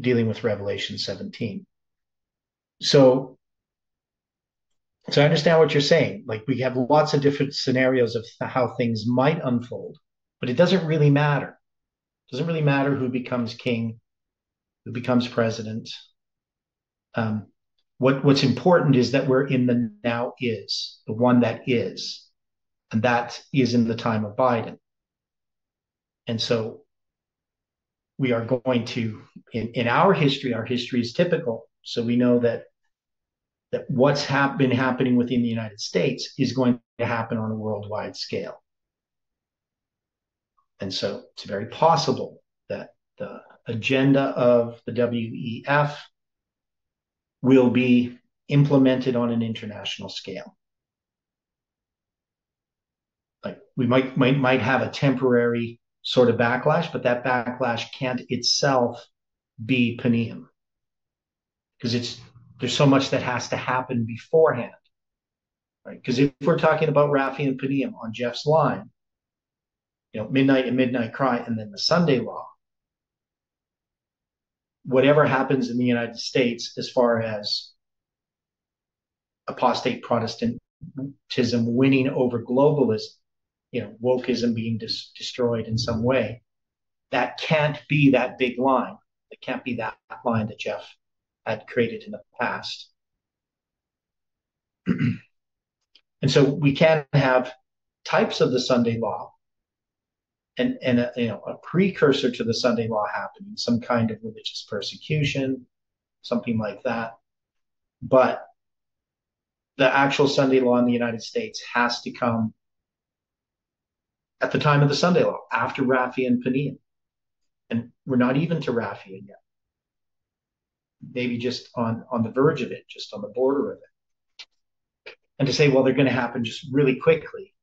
dealing with Revelation 17. So, so I understand what you're saying. Like we have lots of different scenarios of how things might unfold, but it doesn't really matter. It doesn't really matter who becomes king, who becomes president. Um, what what's important is that we're in the now is the one that is, and that is in the time of Biden. And so we are going to in, in our history, our history is typical. So we know that that what's hap- been happening within the United States is going to happen on a worldwide scale. And so it's very possible that the agenda of the WEF will be implemented on an international scale. Like we might might might have a temporary sort of backlash, but that backlash can't itself be Panium because it's there's so much that has to happen beforehand, right? Because if we're talking about Rafi and Panium on Jeff's line, you know, midnight and midnight cry, and then the Sunday law. Whatever happens in the United States as far as apostate Protestantism winning over globalism, you know, wokeism being dis- destroyed in some way, that can't be that big line. It can't be that line that Jeff had created in the past. and so we can have types of the Sunday law and, and a, you know, a precursor to the Sunday law happening, some kind of religious persecution, something like that. But the actual Sunday law in the United States has to come at the time of the Sunday law, after Rafi and Panium. And we're not even to Rafi yet maybe just on on the verge of it, just on the border of it. And to say, well, they're going to happen just really quickly.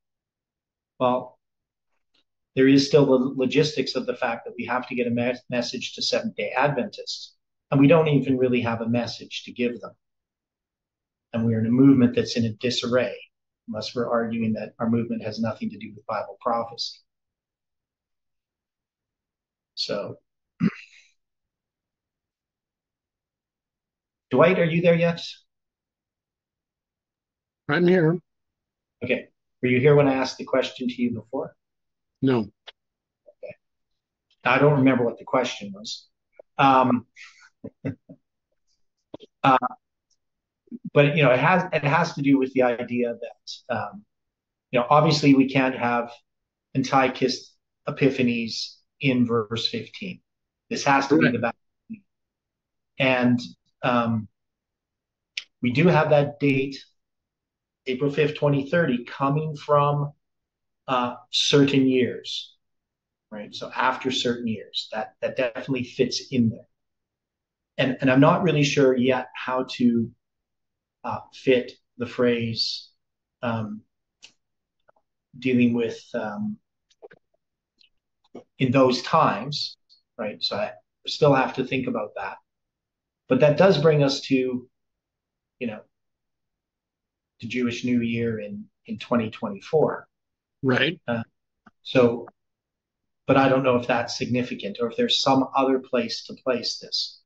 Well, there is still the logistics of the fact that we have to get a me- message to Seventh day Adventists, and we don't even really have a message to give them. And we're in a movement that's in a disarray, unless we're arguing that our movement has nothing to do with Bible prophecy. So Dwight, are you there yet? I'm here. Okay. Were you here when I asked the question to you before? No. Okay. I don't remember what the question was. Um, uh, but you know, it has it has to do with the idea that um, you know, obviously we can't have Antiochus Epiphanes in verse 15. This has to right. be the back. And um, we do have that date, April 5th, 2030, coming from uh, certain years, right? So after certain years, that, that definitely fits in there. And, and I'm not really sure yet how to uh, fit the phrase um, dealing with um, in those times, right? So I still have to think about that. But that does bring us to, you know, the Jewish New Year in in 2024. Right. Uh, so, but I don't know if that's significant or if there's some other place to place this.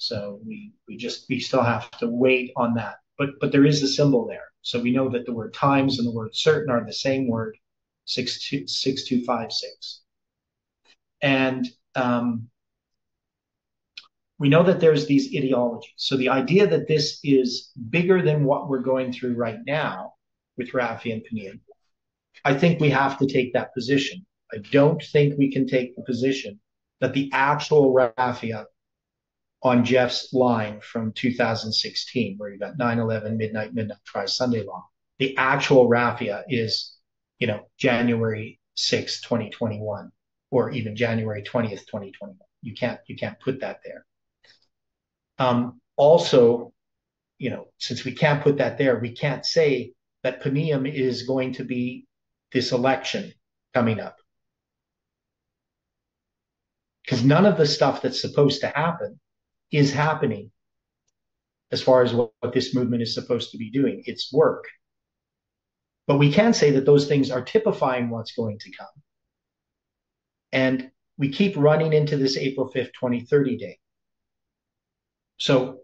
So we we just we still have to wait on that. But but there is a symbol there. So we know that the word times and the word certain are the same word, six two six two five six. And um, we know that there's these ideologies. So the idea that this is bigger than what we're going through right now with Rafi and Panium, I think we have to take that position. I don't think we can take the position that the actual Raphia on Jeff's line from 2016, where you got 9-11, midnight, midnight cry Sunday law. the actual Raphia is, you know, January 6, 2021, or even January 20th, 2021. You can't you can't put that there. Um, also, you know, since we can't put that there, we can't say that Panium is going to be this election coming up. because none of the stuff that's supposed to happen is happening as far as what, what this movement is supposed to be doing. It's work. But we can say that those things are typifying what's going to come. And we keep running into this April 5th, 2030 date. So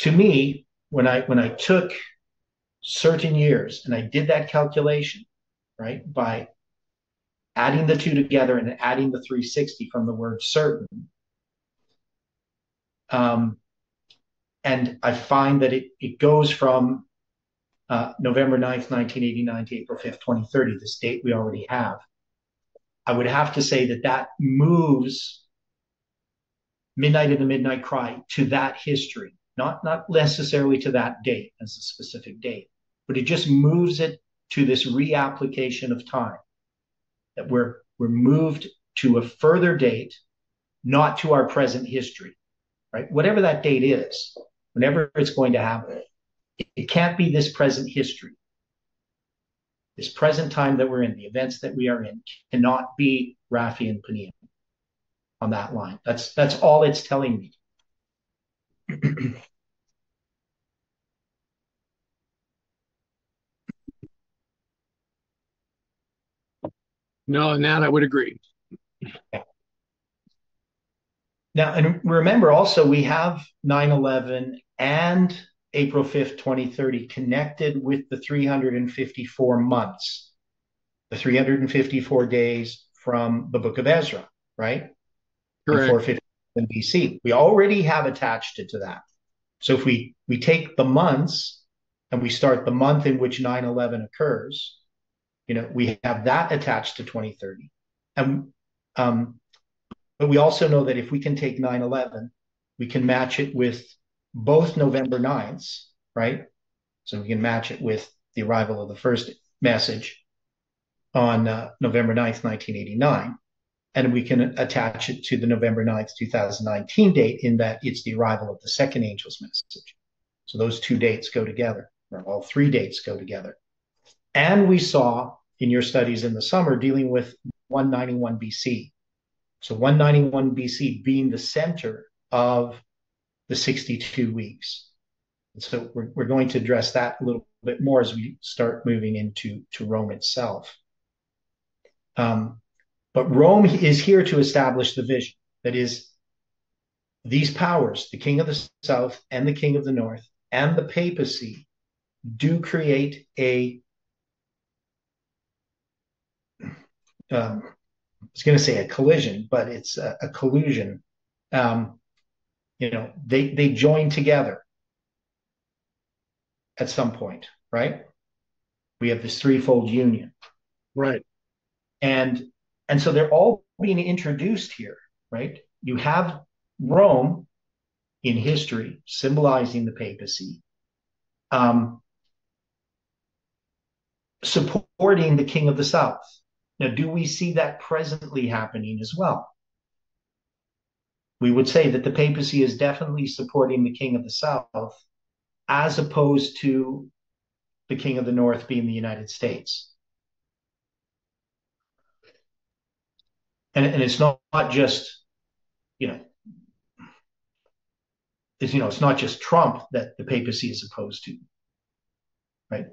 to me, when I when I took certain years and I did that calculation, right, by adding the two together and adding the 360 from the word certain, um, and I find that it, it goes from uh, November 9th, 1989 to April 5th, 2030, this date we already have. I would have to say that that moves Midnight in the Midnight Cry to that history, not, not necessarily to that date as a specific date, but it just moves it to this reapplication of time that we're, we're moved to a further date, not to our present history, right? Whatever that date is, whenever it's going to happen, it, it can't be this present history. This present time that we're in, the events that we are in, cannot be Rafi and Panium on that line. That's that's all it's telling me. No, and that I would agree. Now, and remember also, we have 9 11 and April 5th, 2030 connected with the 354 months, the 354 days from the book of Ezra, right? Correct. 457 BC. We already have attached it to that. So if we, we take the months and we start the month in which 9 11 occurs, you know, we have that attached to 2030. And, um, but we also know that if we can take 9 11, we can match it with both November 9ths, right? So we can match it with the arrival of the first message on uh, November 9th, 1989. And we can attach it to the November 9th, 2019 date in that it's the arrival of the second angel's message. So those two dates go together, or all three dates go together. And we saw in your studies in the summer dealing with 191 BC. So 191 BC being the center of the 62 weeks. And so we're, we're going to address that a little bit more as we start moving into to Rome itself. Um, but Rome is here to establish the vision that is, these powers, the king of the south and the king of the north and the papacy, do create a um, was going to say a collision, but it's a, a collusion. Um, you know, they they join together at some point, right? We have this threefold union, Right. and and so they're all being introduced here, right? You have Rome in history symbolizing the papacy, um, supporting the king of the south now, do we see that presently happening as well? We would say that the papacy is definitely supporting the king of the south as opposed to the king of the north being the United States. And, and it's not, not just, you know, it's, you know, it's not just Trump that the papacy is opposed to, right?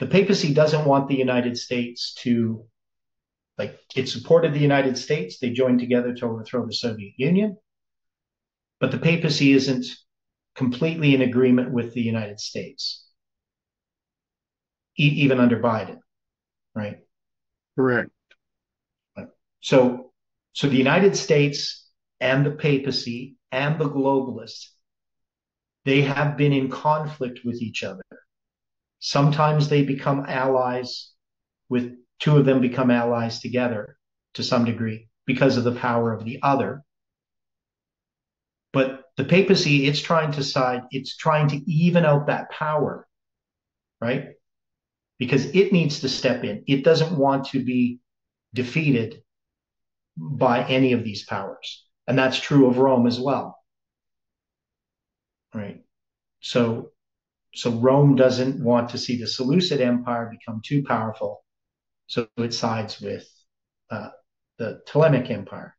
The papacy doesn't want the United States to like it supported the United States. They joined together to overthrow the Soviet Union. But the papacy isn't completely in agreement with the United States, e- even under Biden, right? Correct. So, so the United States and the papacy and the globalists, they have been in conflict with each other. Sometimes they become allies with two of them become allies together to some degree because of the power of the other. But the papacy, it's trying to side, it's trying to even out that power, right? Because it needs to step in. It doesn't want to be defeated by any of these powers. And that's true of Rome as well. Right. So so Rome doesn't want to see the Seleucid Empire become too powerful so it sides with uh, the Ptolemaic Empire.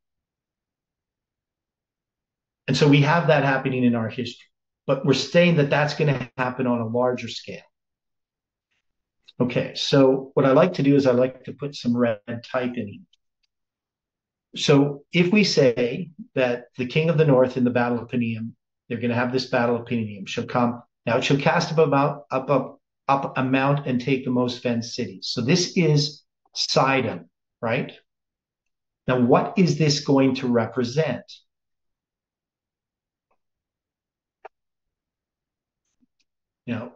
And so we have that happening in our history, but we're saying that that's going to happen on a larger scale. Okay, so what I like to do is I like to put some red type in. here. So if we say that the king of the north in the battle of Panium, they're going to have this battle of Panium, shall come. Now it shall cast up about up up up a mount and take the most fenced cities. So this is Sidon, right? Now, what is this going to represent? You know,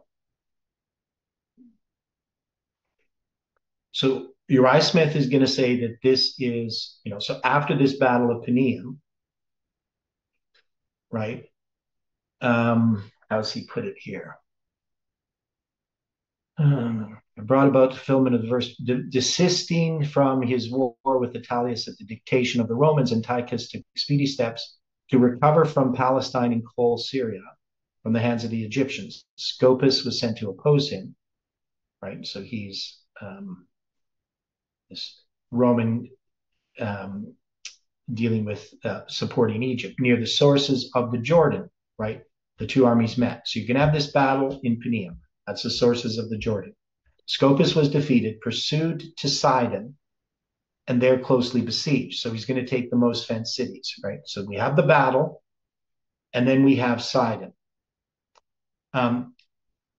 so Uriah Smith is going to say that this is, you know, so after this battle of Panium, right? Um, how does he put it here? Um, brought about the fulfillment of the verse, de- desisting from his war with Attalus at the dictation of the Romans, Antiochus took speedy steps to recover from Palestine and Coele-Syria from the hands of the Egyptians. Scopas was sent to oppose him, right? So he's um, this Roman um, dealing with uh, supporting Egypt near the sources of the Jordan, right? The two armies met. So you can have this battle in Panium. That's the sources of the Jordan. Scopas was defeated, pursued to Sidon, and there closely besieged. So he's going to take the most fenced cities, right? So we have the battle, and then we have Sidon. Um,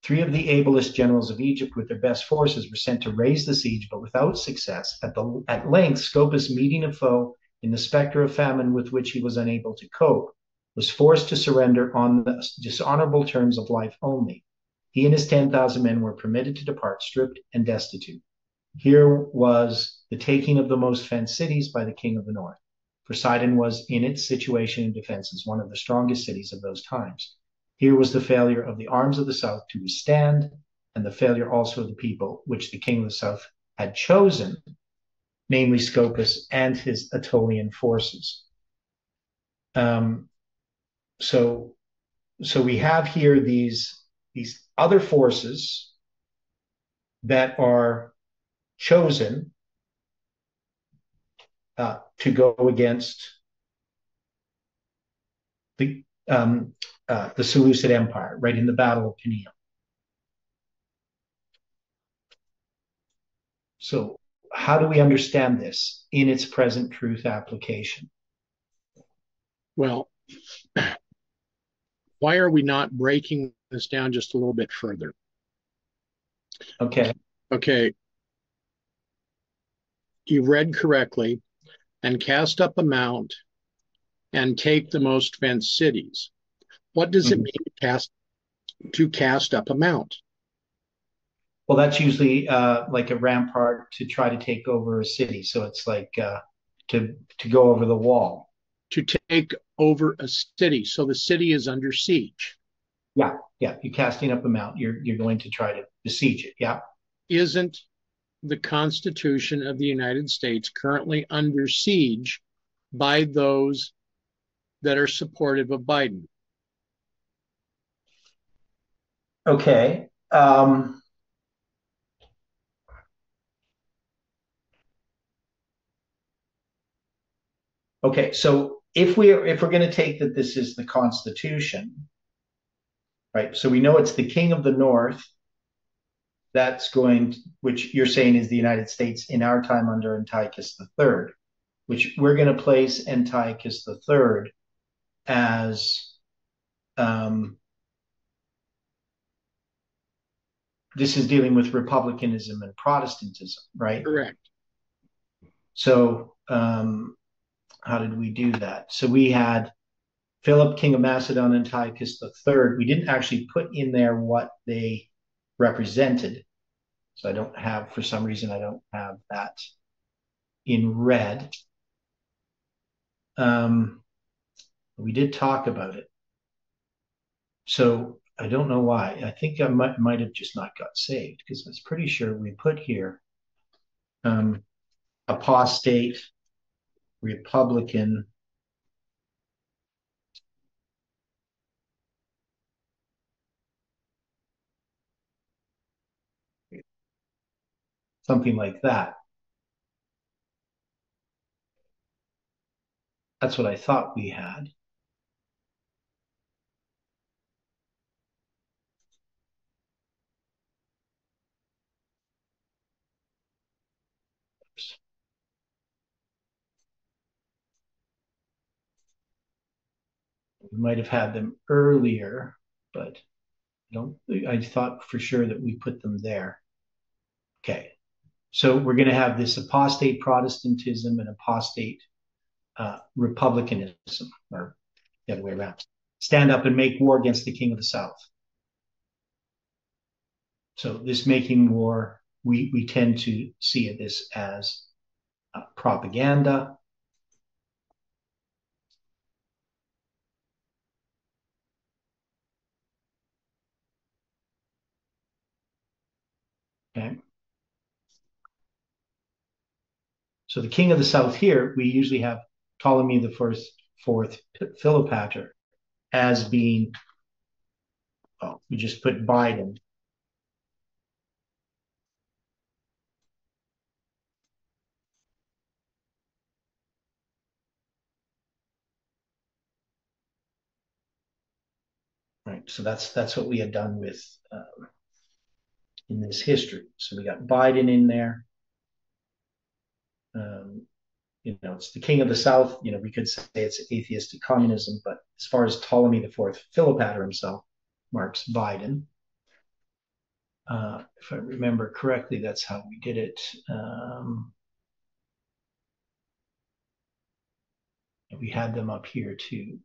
three of the ablest generals of Egypt, with their best forces, were sent to raise the siege, but without success. At the at length, Scopas, meeting a foe in the specter of famine with which he was unable to cope, was forced to surrender on the dishonorable terms of life only. He and his 10,000 men were permitted to depart stripped and destitute. Here was the taking of the most fenced cities by the king of the north. For Sidon was in its situation and defenses one of the strongest cities of those times. Here was the failure of the arms of the south to withstand, and the failure also of the people which the king of the south had chosen, namely Scopas and his Aetolian forces. Um, so, so we have here these these other forces that are chosen uh, to go against the um, uh, the Seleucid Empire, right in the Battle of Panium. So, how do we understand this in its present truth application? Well, why are we not breaking this down just a little bit further. Okay. Okay. You read correctly and cast up a mount and take the most fenced cities. What does mm-hmm. it mean to cast to cast up a mount? Well, that's usually uh, like a rampart to try to take over a city. So it's like uh, to to go over the wall. To take over a city. So the city is under siege. Yeah, yeah. You're casting up a mount. You're you're going to try to besiege it. Yeah. Isn't the Constitution of the United States currently under siege by those that are supportive of Biden? Okay. Um, okay. So if we're if we're going to take that this is the Constitution, right? So we know it's the king of the north that's going, which you're saying is the United States in our time under Antiochus III, which we're going to place Antiochus III as um, this is dealing with republicanism and Protestantism, right? Correct. So, um, how did we do that? So we had Philip, king of Macedon, and Antiochus III. We didn't actually put in there what they represented. So I don't have, for some reason, I don't have that in red. Um, we did talk about it. So I don't know why. I think I might, might have just not got saved because I was pretty sure we put here um, apostate, Republican, something like that. That's what I thought we had. We might have had them earlier, but I don't. I thought for sure that we put them there. Okay, so we're going to have this apostate Protestantism and apostate uh, republicanism, or the other way around. Stand up and make war against the king of the south. So this making war, we we tend to see this as uh, propaganda. Okay. So the king of the south here, we usually have Ptolemy the first, fourth, Philopator as being, oh, we just put Biden. Right, so that's that's what we had done with um, in this history. So we got Biden in there. Um, you know, it's the king of the South. You know, we could say it's atheistic communism, but as far as Ptolemy the Fourth, Philopator himself marks Biden. Uh, if I remember correctly, that's how we did it. Um, we had them up here too.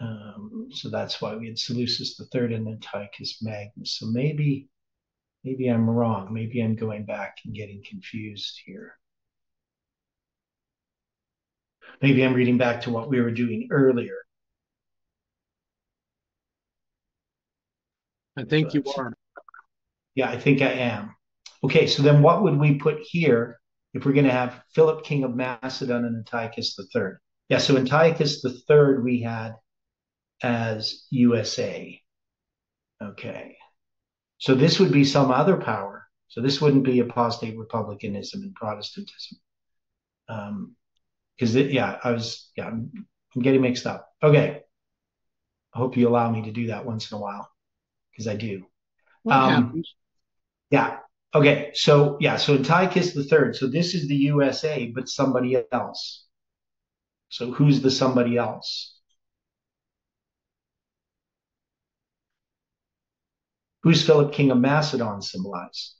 Um, so that's why we had Seleucus the Third and Antiochus Magnus. So maybe, maybe I'm wrong. Maybe I'm going back and getting confused here. Maybe I'm reading back to what we were doing earlier. I think you are. Yeah, I think I am. Okay, so then what would we put here if we're going to have Philip, king of Macedon, and Antiochus III? Yeah, so Antiochus III we had as USA. Okay. So this would be some other power. So this wouldn't be apostate republicanism and Protestantism. Um, because yeah, I was yeah, I'm, I'm getting mixed up. Okay. I hope you allow me to do that once in a while because I do. Um, yeah. Okay. So yeah. So Antiochus the third. So this is the USA, but somebody else. So who's the somebody else? Who's Philip, king of Macedon, symbolize?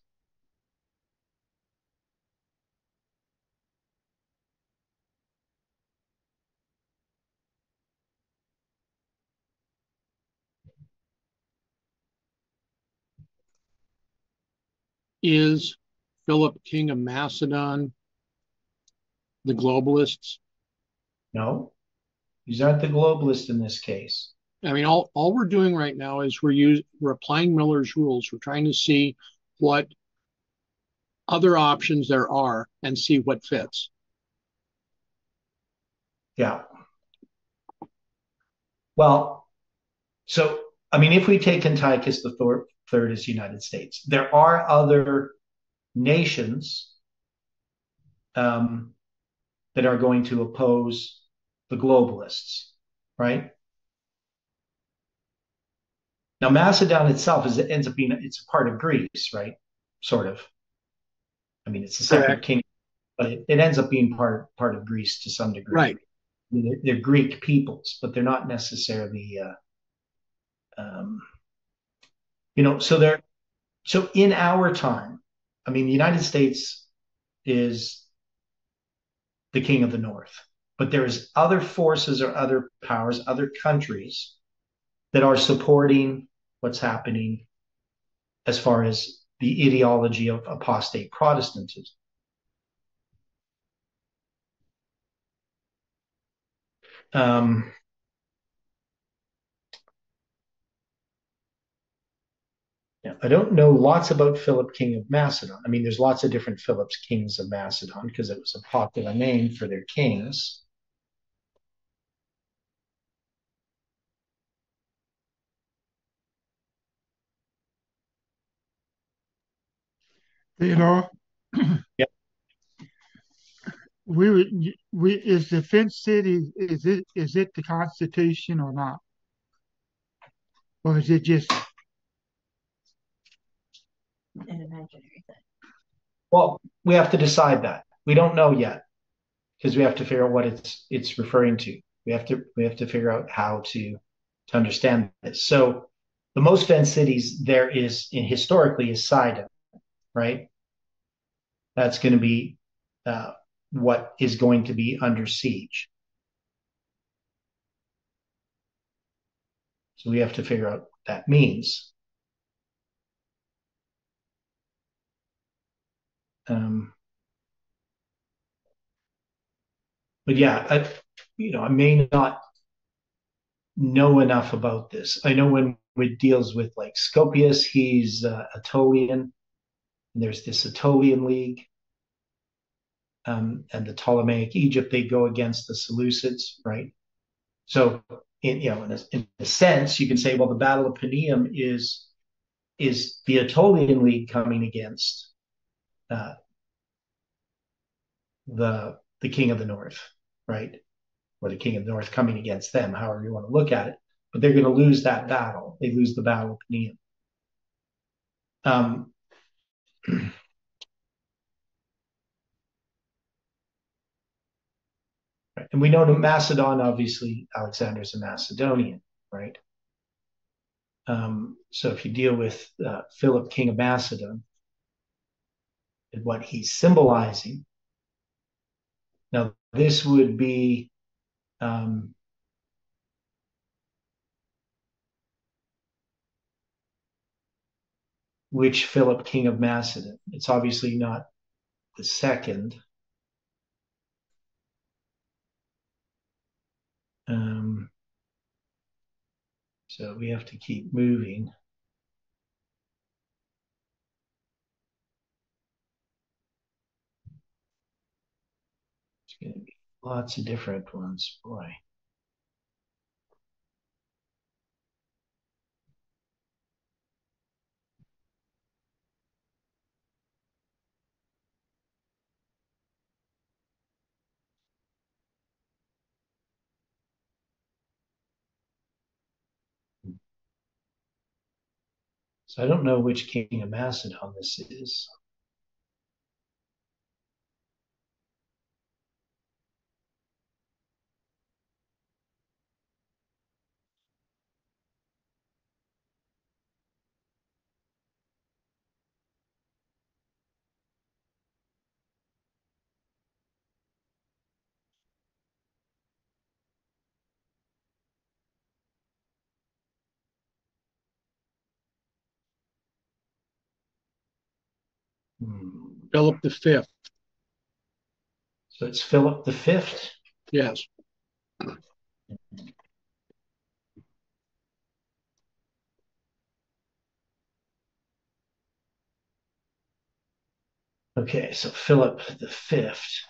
Is Philip, king of Macedon, the globalists? No, these aren't the globalists in this case. I mean, all, all we're doing right now is we're using we're applying Miller's rules. We're trying to see what other options there are and see what fits. Yeah. Well, so I mean, if we take Antiochus the third, third as United States, there are other nations um, that are going to oppose the globalists, right? Now, Macedon itself is it ends up being it's a part of Greece, right? Sort of. I mean, it's a separate kingdom, but it, it ends up being part part of Greece to some degree. Right. I mean, they're, they're, Greek peoples, but they're not necessarily, uh, um, you know. So they're so in our time. I mean, the United States is the king of the North, but there is other forces or other powers, other countries that are supporting what's happening as far as the ideology of apostate Protestantism. Um, yeah, I don't know lots about Philip, king of Macedon. I mean, there's lots of different Philips, kings of Macedon, because it was a popular name for their kings. You know, yeah. We would we is the Finch City is it is it the Constitution or not, or is it just an imaginary thing? Well, we have to decide that. We don't know yet because we have to figure out what it's it's referring to. We have to we have to figure out how to to understand this. So the most fenced cities there is in historically is Sidon, right? That's going to be uh, what is going to be under siege. So we have to figure out what that means. Um, but yeah, I, you know, I may not know enough about this. I know when it deals with like Scopas, he's uh, Aetolian. And there's this Aetolian League. Um, and the Ptolemaic Egypt, they go against the Seleucids, right? So, in, you know, in a, in a sense, you can say, well, the Battle of Panium is is the Aetolian League coming against uh, the the King of the North, right? Or the King of the North coming against them, however you want to look at it. But they're going to lose that battle. They lose the Battle of Panium. Um, And we know the Macedon, obviously, Alexander's a Macedonian, right? Um, so if you deal with uh, Philip, king of Macedon, and what he's symbolizing, now this would be um, which Philip, king of Macedon? It's obviously not the second. Um, so we have to keep moving. It's going to be lots of different ones, boy. So I don't know which king of Macedon this is. Hmm. Philip the Fifth. So it's Philip the Fifth. Yes. Okay, so Philip the Fifth.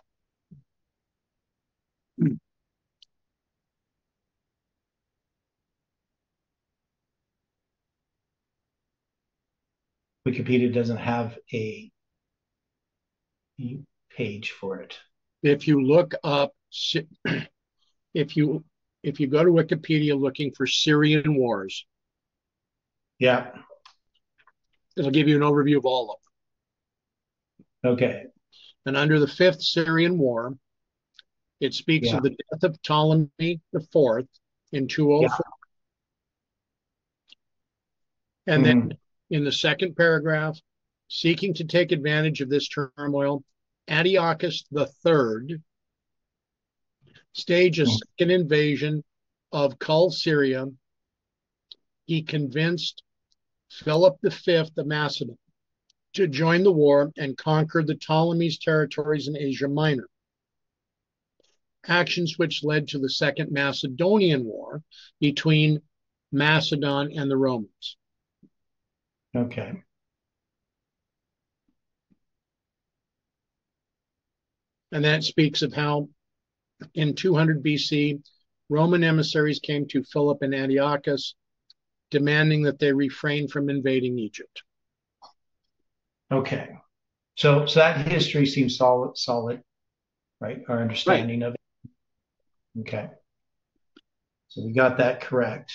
Wikipedia doesn't have a page for it. If you look up, if you if you go to Wikipedia looking for Syrian wars, Yeah. it'll give you an overview of all of them. Okay. And under the Fifth Syrian War, it speaks Yeah. of the death of Ptolemy IV in 204. And then mm-hmm. in the second paragraph, seeking to take advantage of this turmoil, Antiochus III staged a second invasion of Coele-Syria. He convinced Philip V of Macedon to join the war and conquer the Ptolemies' territories in Asia Minor. Actions which led to the Second Macedonian War between Macedon and the Romans. Okay. And that speaks of how in 200 BC, Roman emissaries came to Philip and Antiochus, demanding that they refrain from invading Egypt. Okay. So so that history seems solid solid, right? Our understanding of it. Okay. So we got that correct.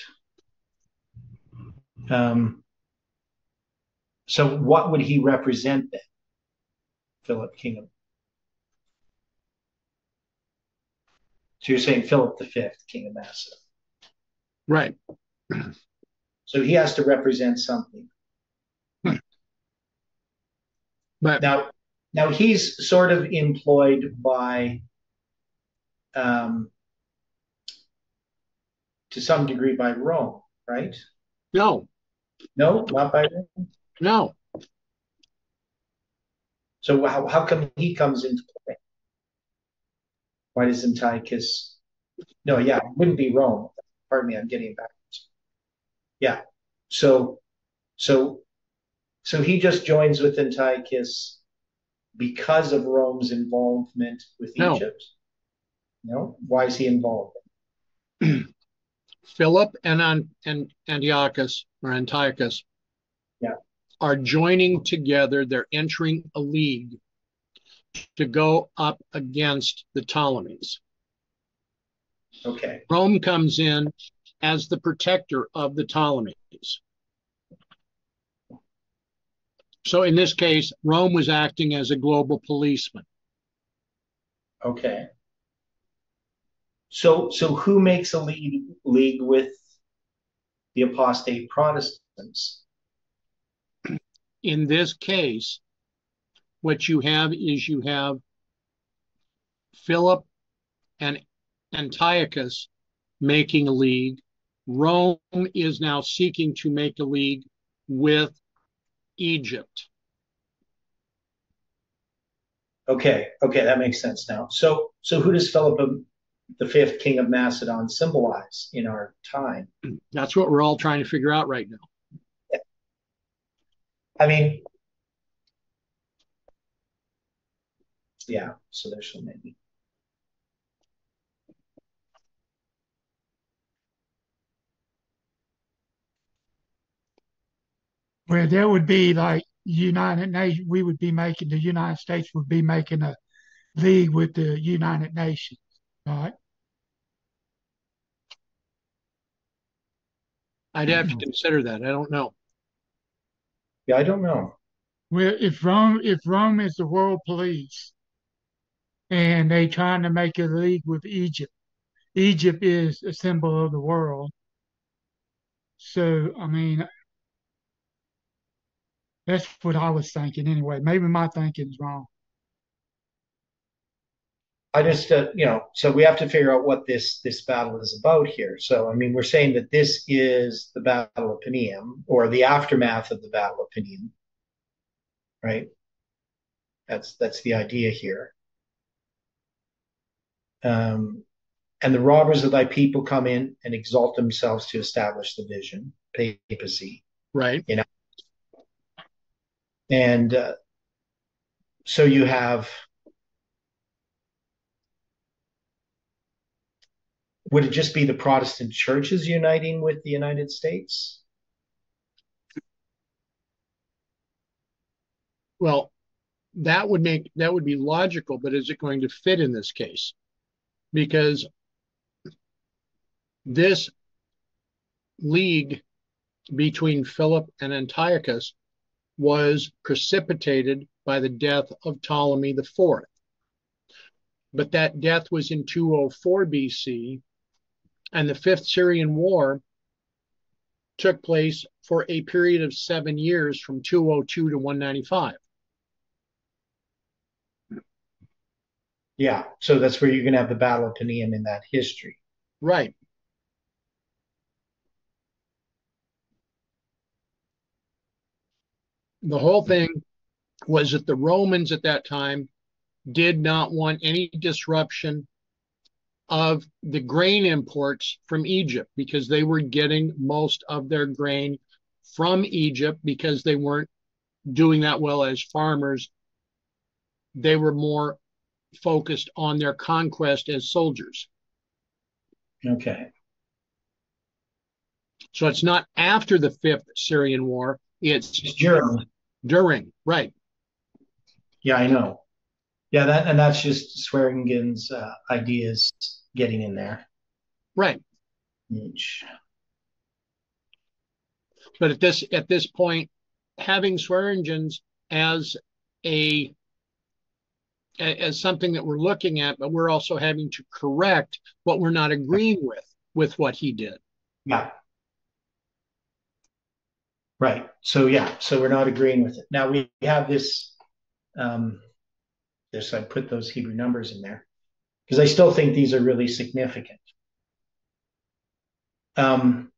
Um, so what would he represent then? Philip, king of So you're saying Philip V, king of Macedon. Right. So he has to represent something. But Now, now he's sort of employed by, um, to some degree by Rome, right? no, No, not by Rome. no. So how, how come he comes into play? Why does Antiochus? No, yeah, it wouldn't be Rome. Pardon me, I'm getting backwards. Yeah. So, so, so he just joins with Antiochus because of Rome's involvement with No. Egypt. No, why is he involved? Philip and An- and Antiochus or Antiochus Yeah. are joining together. They're entering a league to go up against the Ptolemies. Okay, Rome comes in as the protector of the Ptolemies. So in this case, Rome was acting as a global policeman. okay. So, so who makes a league league with the apostate Protestants? In this case, what you have is you have Philip and Antiochus making a league. Rome is now seeking to make a league with Egypt. Okay, okay, that makes sense now. So, so who does Philip um, the fifth, king of Macedon, symbolize in our time? That's what we're all trying to figure out right now. I mean, yeah. So there's so many. Where there would be like United Nations, we would be making the United States would be making a league with the United Nations, right? I'd have to consider that. I don't know. Yeah, I don't know. Well, if Rome if Rome is the world police and they trying to make a league with Egypt, Egypt is a symbol of the world. So I mean that's what I was thinking anyway. Maybe my thinking is wrong. I just, uh, you know, so we have to figure out what this this battle is about here. So, I mean, we're saying that this is the Battle of Panium or the aftermath of the Battle of Panium, right? That's that's the idea here. Um, and the robbers of thy people come in and exalt themselves to establish the vision, papacy. Right. And uh, so you have, would it just be the Protestant churches uniting with the United States? Well, that would make that would be logical, but is it going to fit in this case? Because this league between Philip and Antiochus was precipitated by the death of Ptolemy IV. But that death was in 204 BC, and the Fifth Syrian War took place for a period of seven years from 202 to 195. Yeah, so that's where you're going to have the Battle of Panium in that history. Right. The whole thing was that the Romans at that time did not want any disruption of the grain imports from Egypt because they were getting most of their grain from Egypt because they weren't doing that well as farmers. They were more focused on their conquest as soldiers. Okay. So it's not after the fifth Syrian war, it's Just during. during, right? Yeah, I know. Yeah, that and that's just Swearingen's uh, ideas getting in there. Right. Each. But at this at this point, having Swearingen's as a as something that we're looking at, but we're also having to correct what we're not agreeing with with what he did. Yeah. Right. So yeah. So we're not agreeing with it. Now we have this. Um, this I put those Hebrew numbers in there because I still think these are really significant. Um,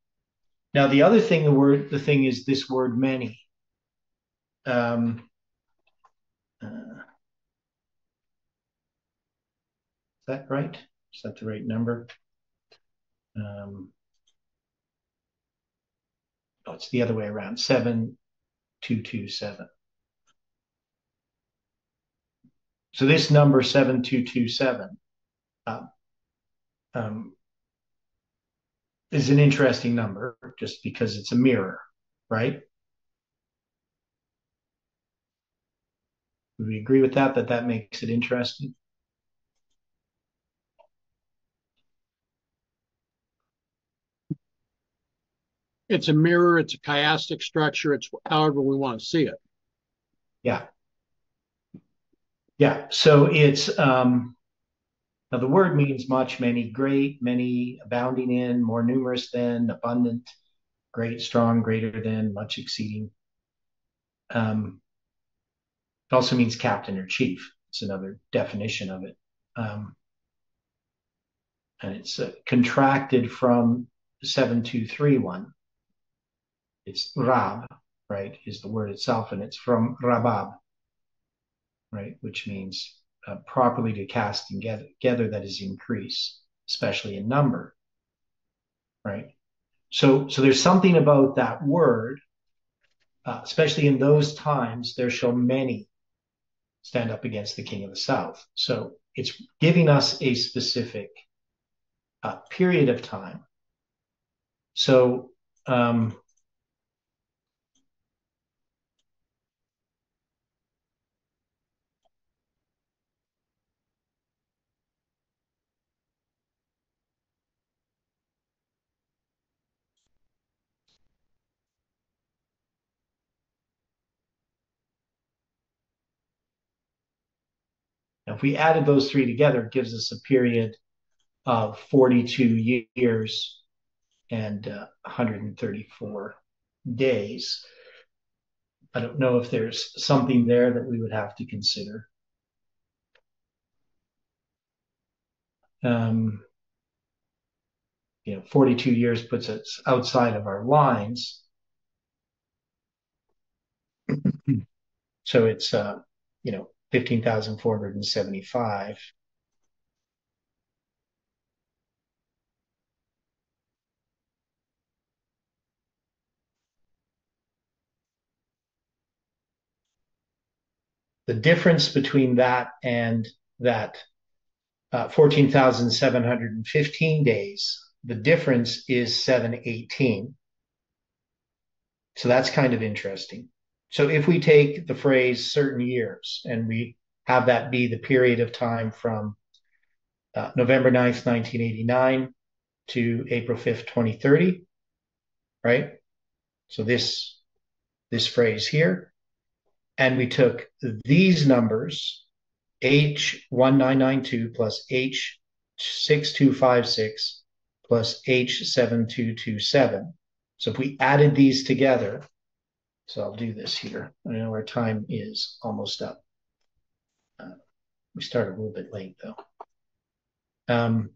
now the other thing, the word, the thing is this word many. Um, uh, is that right? Is that the right number? Um, oh, it's the other way around. Seven, two, two, seven. So this number seven, two, two, seven. Uh, um, is an interesting number just because it's a mirror, right? Would we agree with that, that that makes it interesting? It's a mirror, it's a chiastic structure, it's however we want to see it. Yeah. Yeah. So it's um now, the word means much, many, great, many, abounding in, more numerous than, abundant, great, strong, greater than, much exceeding. Um, it also means captain or chief. It's another definition of it. Um, and it's uh, contracted from 7231. It's Rab, right, is the word itself, and it's from Rabab, right, which means uh, properly to cast together, together that is increase, especially in number. Right. So, so there's something about that word, uh, especially in those times, there shall many stand up against the king of the south. So it's giving us a specific uh, period of time. So, um, if we added those three together, it gives us a period of 42 years and uh, 134 days. I don't know if there's something there that we would have to consider. Um, you know, 42 years puts us outside of our lines. so it's, uh, you know, 15,475. The difference between that and that uh, 14,715 days, the difference is 718. So that's kind of interesting. So if we take the phrase certain years and we have that be the period of time from uh, November 9th, 1989 to April 5th, 2030, right? So this, this phrase here, and we took these numbers, H1992 plus H6256 plus H7227. So if we added these together, so I'll do this here. I know our time is almost up. Uh, we started a little bit late though. Um,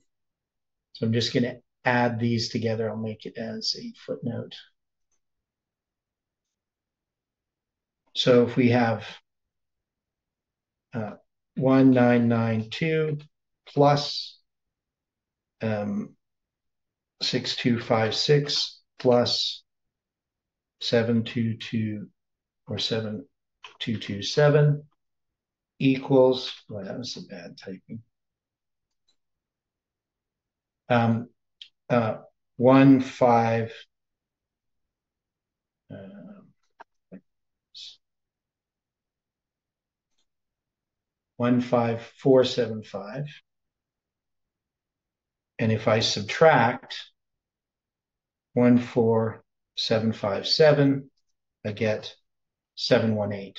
so I'm just going to add these together. I'll make it as a footnote. So if we have uh, 1992 plus um, 6256 plus 722 or 7227 equals, well, that was a bad typing. Um, uh, one five, uh, one five four seven five. And if I subtract one four 757, I get 718.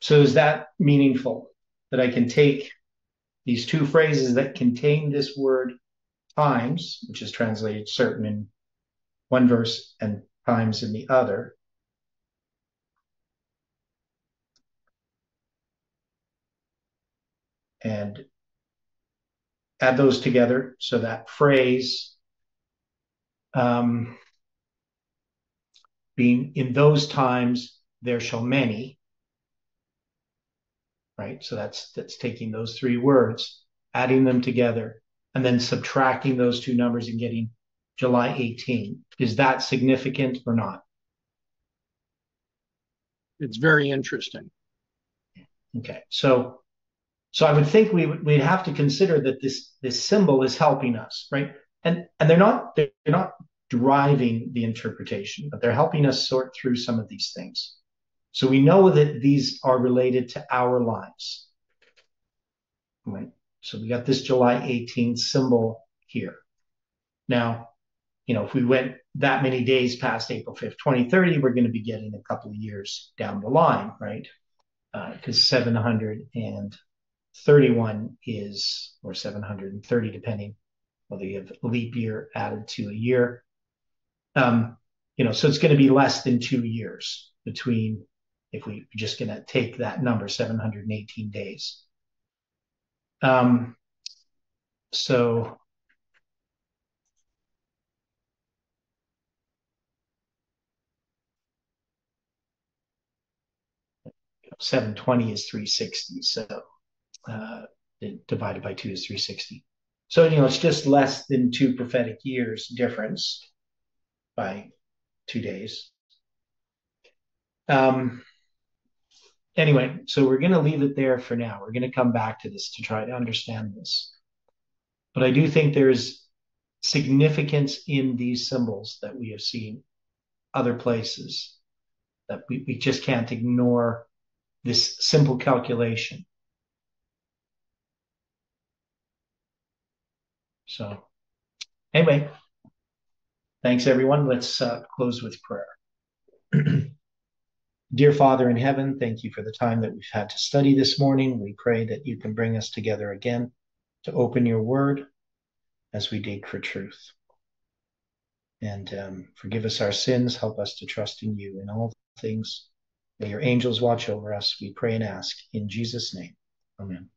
So is that meaningful that I can take these two phrases that contain this word times, which is translated certain in one verse and times in the other, and add those together. So that phrase um, being in those times there shall many, right? So that's that's taking those three words, adding them together, and then subtracting those two numbers and getting July 18. Is that significant or not? It's very interesting. Okay, so so I would think we would we'd have to consider that this this symbol is helping us, right? And and they're not they're not driving the interpretation, but they're helping us sort through some of these things. So we know that these are related to our lives. Right. So we got this July 18th symbol here. Now, you know, if we went that many days past April 5th, 2030, we're going to be getting a couple of years down the line, right? Because uh, 731 is, or 730, depending whether you have leap year added to a year. Um, you know, so it's going to be less than two years between if we are just going to take that number, 718 days. Um, so Seven twenty is three sixty, so uh, divided by two is three sixty. So you know it's just less than two prophetic years difference by two days. Um, anyway, so we're going to leave it there for now. We're going to come back to this to try to understand this. But I do think there's significance in these symbols that we have seen other places that we, we just can't ignore this simple calculation. So anyway, thanks everyone. Let's uh, close with prayer. Dear Father in heaven, thank you for the time that we've had to study this morning. We pray that you can bring us together again to open your word as we dig for truth. And um, forgive us our sins. Help us to trust in you in all things. May your angels watch over us. We pray and ask in Jesus' name. Amen.